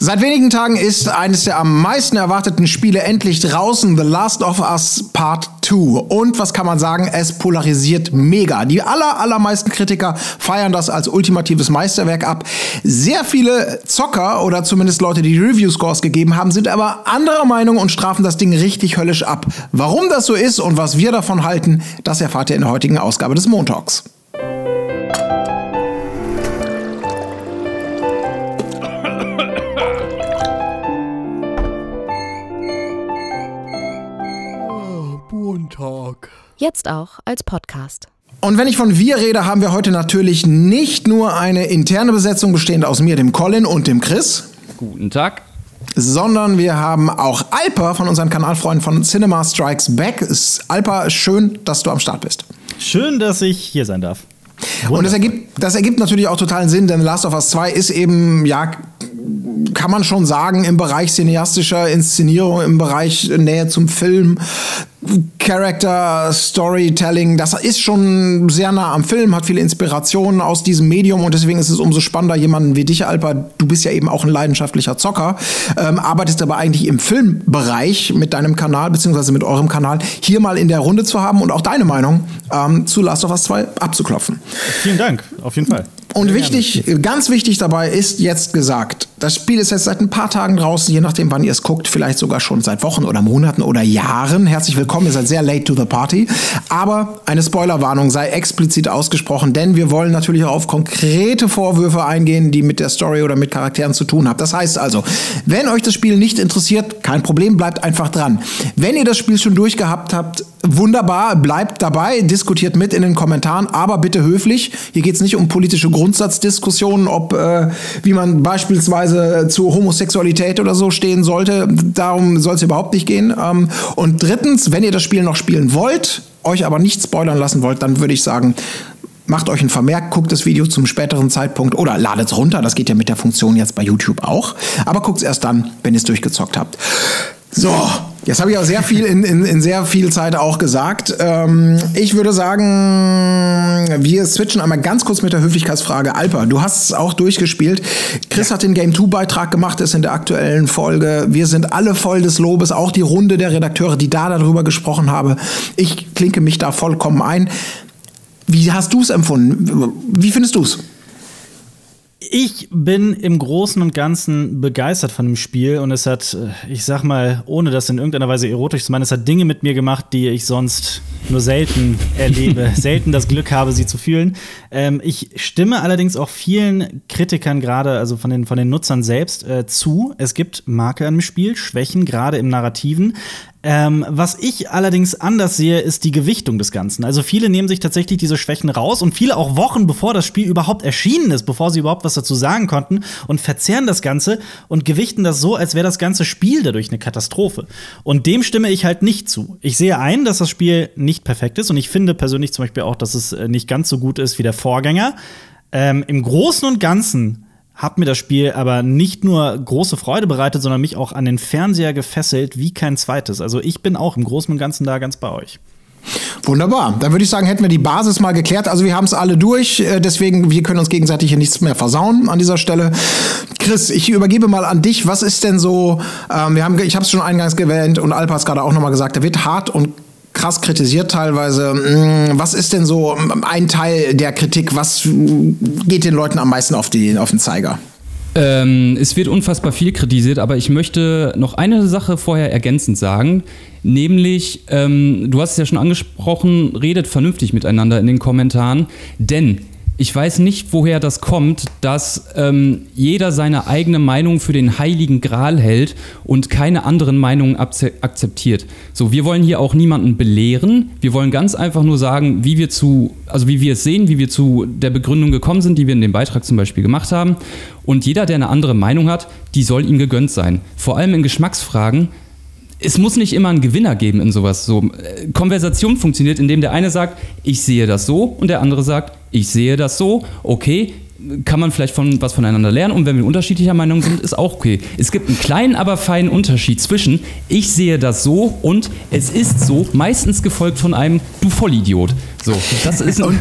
Seit wenigen Tagen ist eines der am meisten erwarteten Spiele endlich draußen, The Last of Us Part 2. Und was kann man sagen? Es polarisiert mega. Die aller, allermeisten Kritiker feiern das als ultimatives Meisterwerk ab. Sehr viele Zocker oder zumindest Leute, die Review-Scores gegeben haben, sind aber anderer Meinung und strafen das Ding richtig höllisch ab. Warum das so ist und was wir davon halten, das erfahrt ihr in der heutigen Ausgabe des Montags. Montag. Jetzt auch als Podcast. Und wenn ich von wir rede, haben wir heute natürlich nicht nur eine interne Besetzung bestehend aus mir, dem Colin und dem Chris. Guten Tag. Sondern wir haben auch Alper von unseren Kanalfreunden von Cinema Strikes Back. Alper, schön, dass du am Start bist. Schön, dass ich hier sein darf. Und das ergibt, das ergibt natürlich auch totalen Sinn, denn Last of Us 2 ist eben, ja, kann man schon sagen, im Bereich cineastischer Inszenierung, im Bereich Nähe zum Film, Character Storytelling, das ist schon sehr nah am Film, hat viele Inspirationen aus diesem Medium und deswegen ist es umso spannender, jemanden wie dich, Alper, du bist ja eben auch ein leidenschaftlicher Zocker, ähm, arbeitest aber eigentlich im Filmbereich mit deinem Kanal, beziehungsweise mit eurem Kanal, hier mal in der Runde zu haben und auch deine Meinung ähm, zu Last of Us 2 abzuklopfen. Vielen Dank, auf jeden Fall. Und wichtig, ganz wichtig dabei ist jetzt gesagt, das Spiel ist jetzt seit ein paar Tagen draußen, je nachdem, wann ihr es guckt, vielleicht sogar schon seit Wochen oder Monaten oder Jahren. Herzlich willkommen, ihr seid sehr late to the party. Aber eine Spoilerwarnung sei explizit ausgesprochen, denn wir wollen natürlich auch auf konkrete Vorwürfe eingehen, die mit der Story oder mit Charakteren zu tun haben. Das heißt also, wenn euch das Spiel nicht interessiert, kein Problem, bleibt einfach dran. Wenn ihr das Spiel schon durchgehabt habt, wunderbar, bleibt dabei, diskutiert mit in den Kommentaren, aber bitte höflich. Hier geht es nicht um politische Grundsatzdiskussionen, ob äh, wie man beispielsweise zu Homosexualität oder so stehen sollte. Darum soll es überhaupt nicht gehen. Ähm, und drittens, wenn ihr das Spiel noch spielen wollt, euch aber nicht spoilern lassen wollt, dann würde ich sagen, macht euch ein Vermerk, guckt das Video zum späteren Zeitpunkt oder ladet es runter. Das geht ja mit der Funktion jetzt bei YouTube auch. Aber guckt es erst dann, wenn ihr es durchgezockt habt. So, Jetzt habe ich auch sehr viel in, in, in sehr viel Zeit auch gesagt. Ähm, ich würde sagen, wir switchen einmal ganz kurz mit der Höflichkeitsfrage. Alper, du hast es auch durchgespielt. Chris ja. hat den Game 2 Beitrag gemacht, ist in der aktuellen Folge. Wir sind alle voll des Lobes, auch die Runde der Redakteure, die da darüber gesprochen haben. Ich klinke mich da vollkommen ein. Wie hast du es empfunden? Wie findest du es? Ich bin im Großen und Ganzen begeistert von dem Spiel und es hat, äh, ich sag mal, ohne das in irgendeiner Weise erotisch zu meinen, es hat Dinge mit mir gemacht, die ich sonst nur selten erlebe, selten das Glück habe, sie zu fühlen. Ähm, ich stimme allerdings auch vielen Kritikern gerade, also von den, von den Nutzern selbst, äh, zu. Es gibt Marke an dem Spiel, Schwächen, gerade im Narrativen. Ähm, was ich allerdings anders sehe, ist die Gewichtung des Ganzen. Also viele nehmen sich tatsächlich diese Schwächen raus und viele auch Wochen bevor das Spiel überhaupt erschienen ist, bevor sie überhaupt was dazu sagen konnten und verzerren das Ganze und gewichten das so, als wäre das ganze Spiel dadurch eine Katastrophe. Und dem stimme ich halt nicht zu. Ich sehe ein, dass das Spiel nicht perfekt ist und ich finde persönlich zum Beispiel auch, dass es äh, nicht ganz so gut ist wie der Vorgänger. Ähm, Im Großen und Ganzen hat mir das Spiel aber nicht nur große Freude bereitet, sondern mich auch an den Fernseher gefesselt wie kein zweites. Also ich bin auch im Großen und Ganzen da ganz bei euch. Wunderbar. Dann würde ich sagen, hätten wir die Basis mal geklärt. Also wir haben es alle durch, äh, deswegen wir können uns gegenseitig hier nichts mehr versauen an dieser Stelle. Chris, ich übergebe mal an dich. Was ist denn so? Ähm, wir haben, ich habe es schon eingangs gewählt und Alpa hat gerade auch nochmal gesagt, der wird hart und krass kritisiert teilweise. Mm, was ist denn so ein Teil der Kritik? Was geht den Leuten am meisten auf, die, auf den Zeiger? Ähm, es wird unfassbar viel kritisiert, aber ich möchte noch eine Sache vorher ergänzend sagen. Nämlich, ähm, du hast es ja schon angesprochen, redet vernünftig miteinander in den Kommentaren, denn ich weiß nicht, woher das kommt, dass ähm, jeder seine eigene Meinung für den heiligen Gral hält und keine anderen Meinungen akzeptiert. So, wir wollen hier auch niemanden belehren. Wir wollen ganz einfach nur sagen, wie wir zu, also wie wir es sehen, wie wir zu der Begründung gekommen sind, die wir in dem Beitrag zum Beispiel gemacht haben. Und jeder, der eine andere Meinung hat, die soll ihm gegönnt sein. Vor allem in Geschmacksfragen es muss nicht immer einen Gewinner geben in sowas. So, äh, Konversation funktioniert, indem der eine sagt, ich sehe das so und der andere sagt, ich sehe das so. Okay, kann man vielleicht von was voneinander lernen und wenn wir unterschiedlicher Meinung sind, ist auch okay. Es gibt einen kleinen, aber feinen Unterschied zwischen ich sehe das so und es ist so, meistens gefolgt von einem du Vollidiot. So, das ist und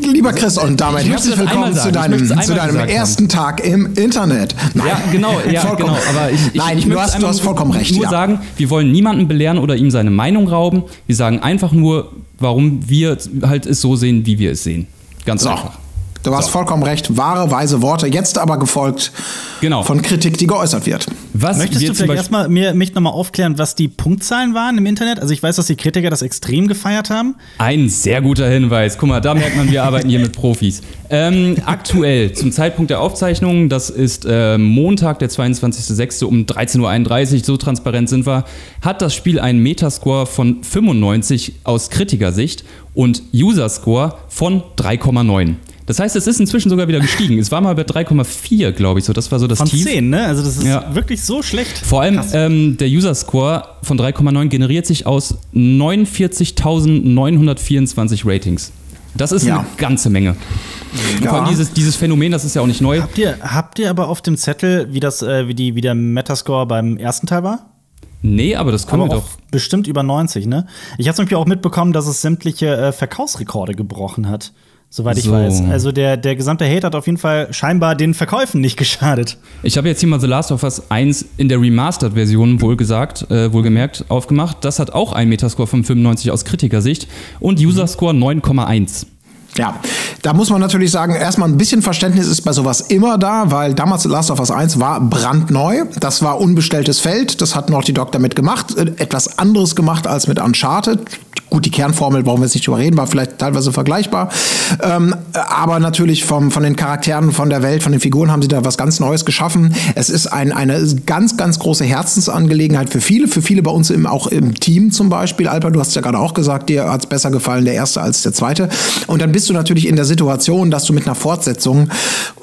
Lieber Chris, und damit herzlich willkommen zu deinem, zu deinem ersten Tag im Internet. Nein. Ja, genau, ja, Vollkommen. genau. Aber ich, ich, Nein, ich du hast, du hast vollkommen recht. Nur ja. sagen, wir wollen niemanden belehren oder ihm seine Meinung rauben. Wir sagen einfach nur, warum wir halt es so sehen, wie wir es sehen. Ganz So. einfach. Du hast So. vollkommen recht. Wahre, weise Worte. Jetzt aber gefolgt Genau. von Kritik, die geäußert wird. Was Möchtest wir du vielleicht erstmal mir, mich nochmal aufklären, was die Punktzahlen waren im Internet? Also ich weiß, dass die Kritiker das extrem gefeiert haben. Ein sehr guter Hinweis. Guck mal, da merkt man, wir arbeiten hier mit Profis. Ähm, aktuell, zum Zeitpunkt der Aufzeichnung, das ist äh, Montag, der 22.06. um 13.31 Uhr, so transparent sind wir, hat das Spiel einen Metascore von 95 aus Kritikersicht und User-Score von 3,9. Das heißt, es ist inzwischen sogar wieder gestiegen. Es war mal bei 3,4, glaube ich, so. Das war so das Von Tief. 10, ne? Also das ist Ja. wirklich so schlecht. Vor allem ähm, der User-Score von 3,9 generiert sich aus 49.924 Ratings. Das ist Ja. eine ganze Menge. Ja. Vor allem dieses, dieses Phänomen, das ist ja auch nicht neu. Habt ihr, habt ihr aber auf dem Zettel, wie, das, äh, wie, die, wie der Metascore beim ersten Teil war? Nee, aber das können Aber wir doch. bestimmt über 90, ne? Ich habe zum Beispiel auch mitbekommen, dass es sämtliche äh, Verkaufsrekorde gebrochen hat. Soweit ich So. weiß. Also der, der gesamte Hate hat auf jeden Fall scheinbar den Verkäufen nicht geschadet. Ich habe jetzt hier mal The Last of Us 1 in der Remastered-Version wohl gesagt, äh, wohlgemerkt aufgemacht. Das hat auch einen Metascore von 95 aus Kritikersicht und User-Score 9,1. Ja, da muss man natürlich sagen, erstmal ein bisschen Verständnis ist bei sowas immer da, weil damals Last of Us 1 war brandneu. Das war unbestelltes Feld. Das hat Naughty Dog damit gemacht. Äh, Etwas anderes gemacht als mit Uncharted. Gut, die Kernformel brauchen wir jetzt nicht drüber reden, war vielleicht teilweise vergleichbar. Ähm, aber natürlich vom, von den Charakteren, von der Welt, von den Figuren haben sie da was ganz Neues geschaffen. Es ist ein, eine ganz, ganz große Herzensangelegenheit für viele, für viele bei uns im, auch im Team zum Beispiel. Alper, du hast ja gerade auch gesagt, dir hat es besser gefallen, der erste als der zweite. Und dann bist du natürlich in der Situation, dass du mit einer Fortsetzung,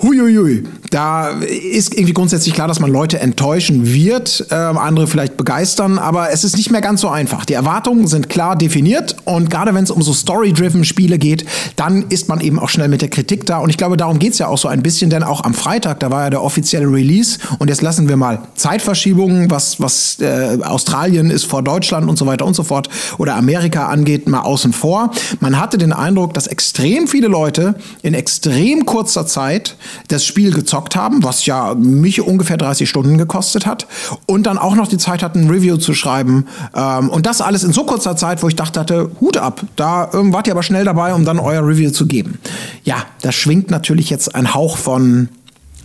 huiuiui, da ist irgendwie grundsätzlich klar, dass man Leute enttäuschen wird, ähm, andere vielleicht begeistern, aber es ist nicht mehr ganz so einfach. Die Erwartungen sind klar definiert und gerade wenn es um so Story-driven Spiele geht, dann ist man eben auch schnell mit der Kritik da. Und ich glaube, darum geht's ja auch so ein bisschen, denn auch am Freitag, da war ja der offizielle Release und jetzt lassen wir mal Zeitverschiebungen, was, was äh, Australien ist vor Deutschland und so weiter und so fort oder Amerika angeht, mal außen vor. Man hatte den Eindruck, dass extrem viele Leute in extrem kurzer Zeit das Spiel gezockt haben, was ja mich ungefähr 30 Stunden gekostet hat und dann auch noch die Zeit hatten, ein Review zu schreiben ähm, und das alles in so kurzer Zeit, wo ich dachte, hatte, Hut ab, da ähm, wart ihr aber schnell dabei, um dann euer Review zu geben. Ja, da schwingt natürlich jetzt ein Hauch von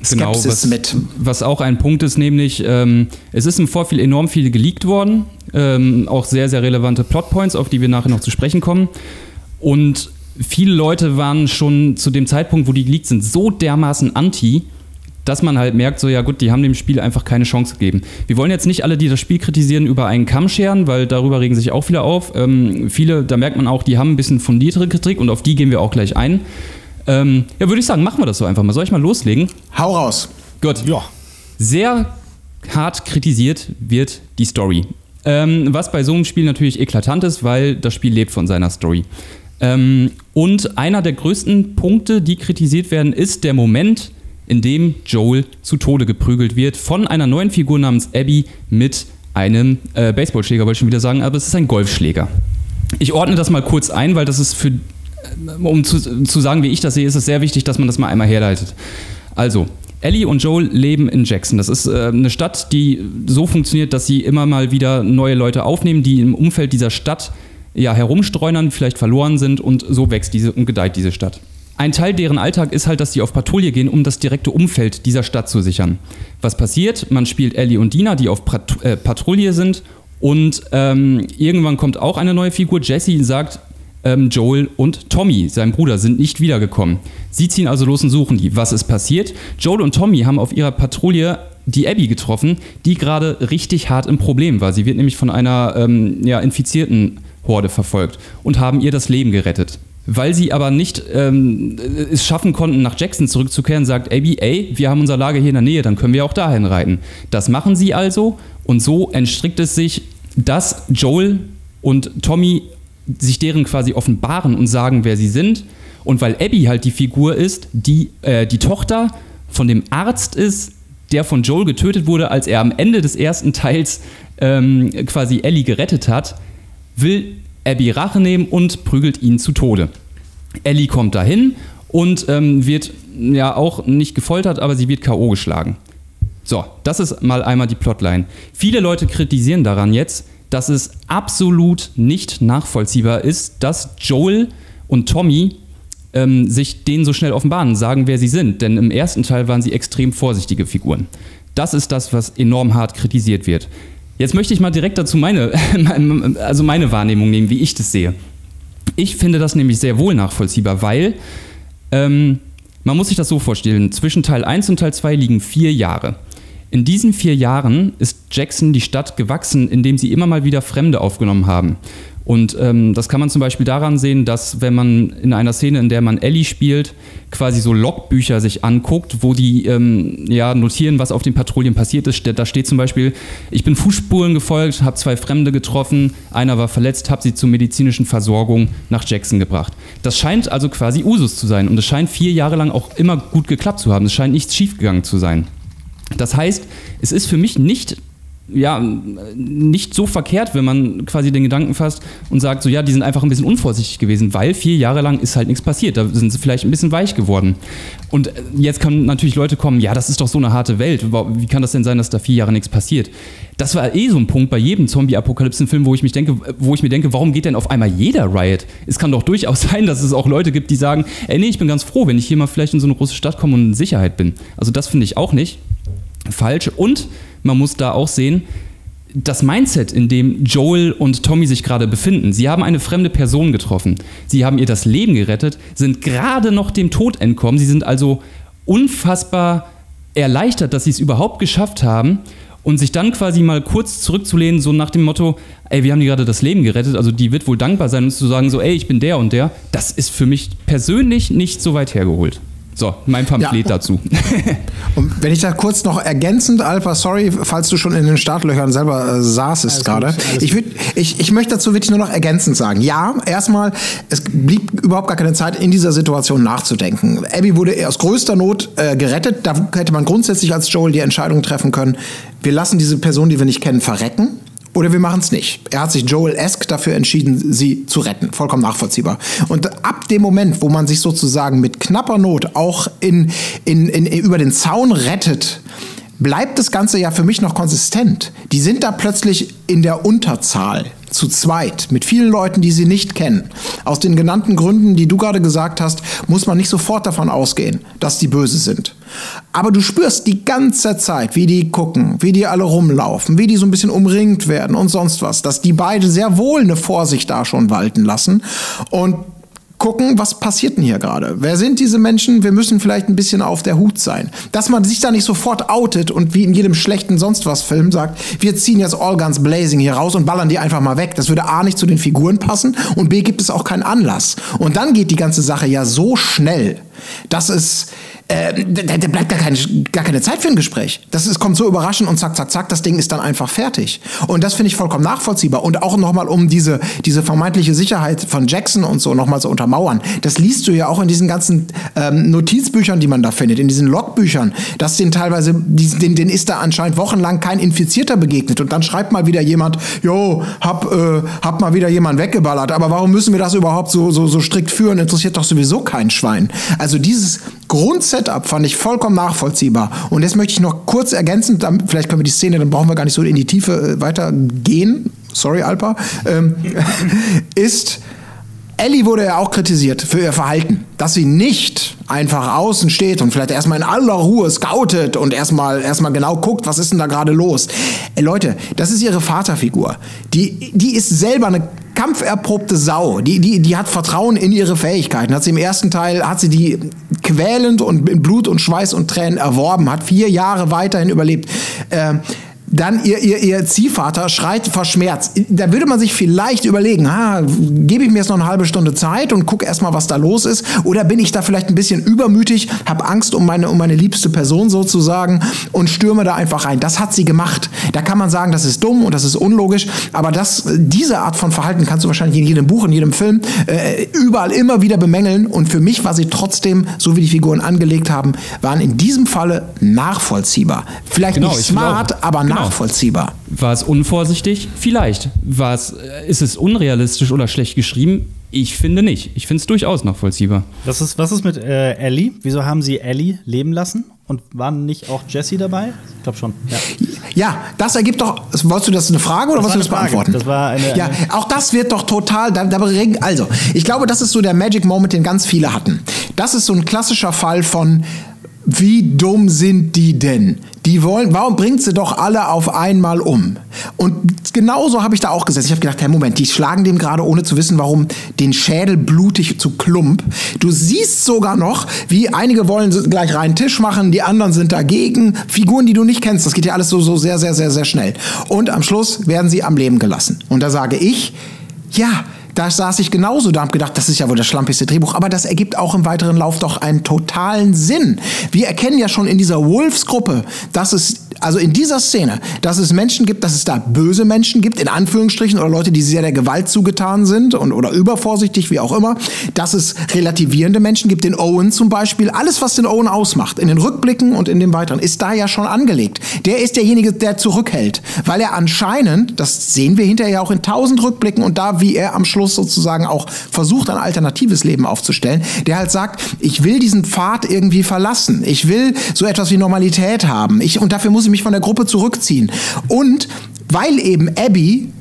Skepsis Genau, was, mit. was auch ein Punkt ist, nämlich ähm, es ist im Vorfeld enorm viel geleakt worden, ähm, auch sehr, sehr relevante Plotpoints, auf die wir nachher noch zu sprechen kommen. Und viele Leute waren schon zu dem Zeitpunkt, wo die geleakt sind, so dermaßen anti, dass man halt merkt, so ja gut, die haben dem Spiel einfach keine Chance gegeben. Wir wollen jetzt nicht alle, die das Spiel kritisieren, über einen Kamm scheren, weil darüber regen sich auch viele auf. Ähm, viele, da merkt man auch, die haben ein bisschen fundiertere Kritik und auf die gehen wir auch gleich ein. Ähm, ja, würde ich sagen, machen wir das so einfach mal. Soll ich mal loslegen? Hau raus. Gut. Ja. Sehr hart kritisiert wird die Story. Ähm, was bei so einem Spiel natürlich eklatant ist, weil das Spiel lebt von seiner Story. Ähm, und einer der größten Punkte, die kritisiert werden, ist der Moment, in dem Joel zu Tode geprügelt wird von einer neuen Figur namens Abby mit einem äh, Baseballschläger, wollte ich schon wieder sagen, aber es ist ein Golfschläger. Ich ordne das mal kurz ein, weil das ist für, um zu, zu sagen, wie ich das sehe, ist es sehr wichtig, dass man das mal einmal herleitet. Also, Ellie und Joel leben in Jackson. Das ist äh, eine Stadt, die so funktioniert, dass sie immer mal wieder neue Leute aufnehmen, die im Umfeld dieser Stadt ja, herumstreunern, vielleicht verloren sind und so wächst diese und gedeiht diese Stadt. Ein Teil deren Alltag ist halt, dass sie auf Patrouille gehen, um das direkte Umfeld dieser Stadt zu sichern. Was passiert? Man spielt Ellie und Dina, die auf Pat äh, Patrouille sind und ähm, irgendwann kommt auch eine neue Figur. Jesse sagt, ähm, Joel und Tommy, sein Bruder, sind nicht wiedergekommen. Sie ziehen also los und suchen die. Was ist passiert? Joel und Tommy haben auf ihrer Patrouille die Abby getroffen, die gerade richtig hart im Problem war. Sie wird nämlich von einer ähm, ja, infizierten Horde verfolgt und haben ihr das Leben gerettet. Weil sie aber nicht ähm, es schaffen konnten, nach Jackson zurückzukehren, sagt Abby, ey, wir haben unser Lager hier in der Nähe, dann können wir auch dahin reiten. Das machen sie also und so entstrickt es sich, dass Joel und Tommy sich deren quasi offenbaren und sagen, wer sie sind. Und weil Abby halt die Figur ist, die äh, die Tochter von dem Arzt ist, der von Joel getötet wurde, als er am Ende des ersten Teils ähm, quasi Ellie gerettet hat, will Abby Rache nehmen und prügelt ihn zu Tode. Ellie kommt dahin und ähm, wird ja auch nicht gefoltert, aber sie wird K.O. geschlagen. So, das ist mal einmal die Plotline. Viele Leute kritisieren daran jetzt, dass es absolut nicht nachvollziehbar ist, dass Joel und Tommy ähm, sich denen so schnell offenbaren, sagen, wer sie sind. Denn im ersten Teil waren sie extrem vorsichtige Figuren. Das ist das, was enorm hart kritisiert wird. Jetzt möchte ich mal direkt dazu meine, also meine Wahrnehmung nehmen, wie ich das sehe. Ich finde das nämlich sehr wohl nachvollziehbar, weil ähm, man muss sich das so vorstellen, zwischen Teil 1 und Teil 2 liegen vier Jahre. In diesen vier Jahren ist Jackson die Stadt gewachsen, indem sie immer mal wieder Fremde aufgenommen haben. Und ähm, das kann man zum Beispiel daran sehen, dass wenn man in einer Szene, in der man Ellie spielt, quasi so Logbücher sich anguckt, wo die ähm, ja, notieren, was auf den Patrouillen passiert ist. Da steht zum Beispiel, ich bin Fußspuren gefolgt, habe zwei Fremde getroffen, einer war verletzt, habe sie zur medizinischen Versorgung nach Jackson gebracht. Das scheint also quasi Usus zu sein und es scheint vier Jahre lang auch immer gut geklappt zu haben. Es scheint nichts schiefgegangen zu sein. Das heißt, es ist für mich nicht ja, nicht so verkehrt, wenn man quasi den Gedanken fasst und sagt, so ja, die sind einfach ein bisschen unvorsichtig gewesen, weil vier Jahre lang ist halt nichts passiert. Da sind sie vielleicht ein bisschen weich geworden. Und jetzt können natürlich Leute kommen, ja, das ist doch so eine harte Welt. Wie kann das denn sein, dass da vier Jahre nichts passiert? Das war eh so ein Punkt bei jedem Zombie-Apokalypsen-Film, wo wo ich mir denke, warum geht denn auf einmal jeder Riot? Es kann doch durchaus sein, dass es auch Leute gibt, die sagen, ey, nee, ich bin ganz froh, wenn ich hier mal vielleicht in so eine große Stadt komme und in Sicherheit bin. Also das finde ich auch nicht falsch. Und man muss da auch sehen, das Mindset, in dem Joel und Tommy sich gerade befinden. Sie haben eine fremde Person getroffen. Sie haben ihr das Leben gerettet, sind gerade noch dem Tod entkommen. Sie sind also unfassbar erleichtert, dass sie es überhaupt geschafft haben und sich dann quasi mal kurz zurückzulehnen, so nach dem Motto, ey, wir haben dir gerade das Leben gerettet, also die wird wohl dankbar sein, und zu sagen, so, ey, ich bin der und der, das ist für mich persönlich nicht so weit hergeholt. So, mein Pamphlet ja. dazu. Und wenn ich da kurz noch ergänzend, Alpha, sorry, falls du schon in den Startlöchern selber äh, saßest gerade. Ich, ich, ich möchte dazu wirklich nur noch ergänzend sagen. Ja, erstmal, es blieb überhaupt gar keine Zeit, in dieser Situation nachzudenken. Abby wurde aus größter Not äh, gerettet. Da hätte man grundsätzlich als Joel die Entscheidung treffen können, wir lassen diese Person, die wir nicht kennen, verrecken oder wir machen es nicht. Er hat sich Joel-esque dafür entschieden, sie zu retten. Vollkommen nachvollziehbar. Und ab dem Moment, wo man sich sozusagen mit knapper Not auch in, in, in, über den Zaun rettet, bleibt das Ganze ja für mich noch konsistent. Die sind da plötzlich in der Unterzahl zu zweit, mit vielen Leuten, die sie nicht kennen. Aus den genannten Gründen, die du gerade gesagt hast, muss man nicht sofort davon ausgehen, dass die böse sind. Aber du spürst die ganze Zeit, wie die gucken, wie die alle rumlaufen, wie die so ein bisschen umringt werden und sonst was, dass die beide sehr wohl eine Vorsicht da schon walten lassen. Und gucken, was passiert denn hier gerade? Wer sind diese Menschen? Wir müssen vielleicht ein bisschen auf der Hut sein. Dass man sich da nicht sofort outet und wie in jedem schlechten sonst was Film sagt, wir ziehen jetzt All Guns Blazing hier raus und ballern die einfach mal weg. Das würde A nicht zu den Figuren passen und B gibt es auch keinen Anlass. Und dann geht die ganze Sache ja so schnell, dass es äh, da, da, bleibt gar keine, gar keine Zeit für ein Gespräch. Das ist, kommt so überraschend und zack, zack, zack, das Ding ist dann einfach fertig. Und das finde ich vollkommen nachvollziehbar. Und auch nochmal, um diese, diese vermeintliche Sicherheit von Jackson und so nochmal zu untermauern. Das liest du ja auch in diesen ganzen ähm, Notizbüchern, die man da findet, in diesen Logbüchern, dass den teilweise, den, den ist da anscheinend wochenlang kein Infizierter begegnet. Und dann schreibt mal wieder jemand, jo, hab, äh, hab mal wieder jemand weggeballert. Aber warum müssen wir das überhaupt so, so, so strikt führen? Interessiert doch sowieso kein Schwein. Also dieses Grundsetup fand ich vollkommen nachvollziehbar. Und jetzt möchte ich noch kurz ergänzen, vielleicht können wir die Szene, dann brauchen wir gar nicht so in die Tiefe äh, weitergehen. Sorry, Alpa. Ähm, ist, Ellie wurde ja auch kritisiert für ihr Verhalten, dass sie nicht einfach außen steht und vielleicht erstmal in aller Ruhe scoutet und erstmal erstmal genau guckt, was ist denn da gerade los. Ey, Leute, das ist ihre Vaterfigur. Die, die ist selber eine kampferprobte Sau. Die, die, die hat Vertrauen in ihre Fähigkeiten. Hat sie im ersten Teil, hat sie die quälend und in Blut und Schweiß und Tränen erworben, hat vier Jahre weiterhin überlebt. Äh, dann ihr, ihr, ihr Ziehvater schreit vor Schmerz. Da würde man sich vielleicht überlegen, ah, gebe ich mir jetzt noch eine halbe Stunde Zeit und gucke erstmal, was da los ist? Oder bin ich da vielleicht ein bisschen übermütig, habe Angst um meine, um meine liebste Person sozusagen und stürme da einfach rein? Das hat sie gemacht. Da kann man sagen, das ist dumm und das ist unlogisch, aber das, diese Art von Verhalten kannst du wahrscheinlich in jedem Buch, in jedem Film, äh, überall immer wieder bemängeln. Und für mich war sie trotzdem, so wie die Figuren angelegt haben, waren in diesem Falle nachvollziehbar. Vielleicht genau, nicht smart, aber genau nachvollziehbar. War es unvorsichtig? Vielleicht. War es, äh, ist es unrealistisch oder schlecht geschrieben? Ich finde nicht. Ich finde es durchaus nachvollziehbar. Was ist, was ist mit äh, Ellie? Wieso haben sie Ellie leben lassen? Und waren nicht auch Jesse dabei? Ich glaube schon. Ja. ja. das ergibt doch. Wolltest du das eine Frage oder Das wolltest du war das beantworten? Das war eine- ja, eine- auch das wird doch total. Da, da regen- also, ich glaube, das ist so der Magic Moment, den ganz viele hatten. Das ist so ein klassischer Fall von. Wie dumm sind die denn? Die wollen, warum bringt sie doch alle auf einmal um? Und genauso habe ich da auch gesessen. Ich habe gedacht, hey, Moment, die schlagen dem gerade, ohne zu wissen, warum, den Schädel blutig zu Klump. Du siehst sogar noch, wie einige wollen gleich reinen Tisch machen, die anderen sind dagegen. Figuren, die du nicht kennst. Das geht ja alles so, so sehr, sehr, sehr, sehr schnell. Und am Schluss werden sie am Leben gelassen. Und da sage ich, ja, da saß ich genauso da und hab gedacht, das ist ja wohl das schlampigste Drehbuch, aber das ergibt auch im weiteren Lauf doch einen totalen Sinn. Wir erkennen ja schon in dieser Wolves-Gruppe, dass es, also in dieser Szene, dass es Menschen gibt, dass es da böse Menschen gibt, in Anführungsstrichen, oder Leute, die sehr der Gewalt zugetan sind und, oder übervorsichtig, wie auch immer, dass es relativierende Menschen gibt, den Owen zum Beispiel. Alles, was den Owen ausmacht, in den Rückblicken und in dem weiteren, ist da ja schon angelegt. Der ist derjenige, der zurückhält, weil er anscheinend, das sehen wir hinterher auch in tausend Rückblicken und da, wie er am Schluss sozusagen auch versucht, ein alternatives Leben aufzustellen, der halt sagt, ich will diesen Pfad irgendwie verlassen. Ich will so etwas wie Normalität haben. Ich, und dafür muss ich mich von der Gruppe zurückziehen. Und weil eben Abby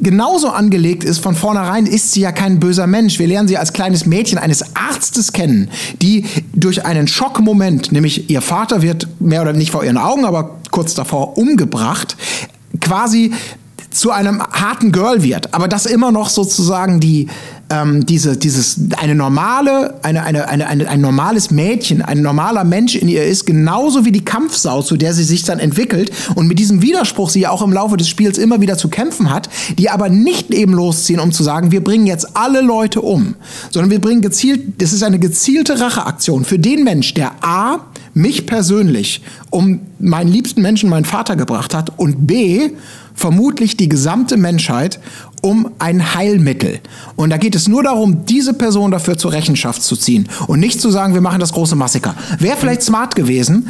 genauso angelegt ist, von vornherein ist sie ja kein böser Mensch. Wir lernen sie als kleines Mädchen eines Arztes kennen, die durch einen Schockmoment, nämlich ihr Vater wird mehr oder nicht vor ihren Augen, aber kurz davor umgebracht, quasi zu einem harten Girl wird, aber das immer noch sozusagen die ähm, diese dieses eine normale eine, eine, eine, eine ein normales Mädchen ein normaler Mensch in ihr ist genauso wie die Kampfsau zu der sie sich dann entwickelt und mit diesem Widerspruch sie auch im Laufe des Spiels immer wieder zu kämpfen hat die aber nicht eben losziehen um zu sagen wir bringen jetzt alle Leute um sondern wir bringen gezielt das ist eine gezielte Racheaktion für den Mensch der a mich persönlich um meinen liebsten Menschen meinen Vater gebracht hat und b vermutlich die gesamte Menschheit um ein Heilmittel. Und da geht es nur darum, diese Person dafür zur Rechenschaft zu ziehen und nicht zu sagen, wir machen das große Massaker. Wäre vielleicht smart gewesen,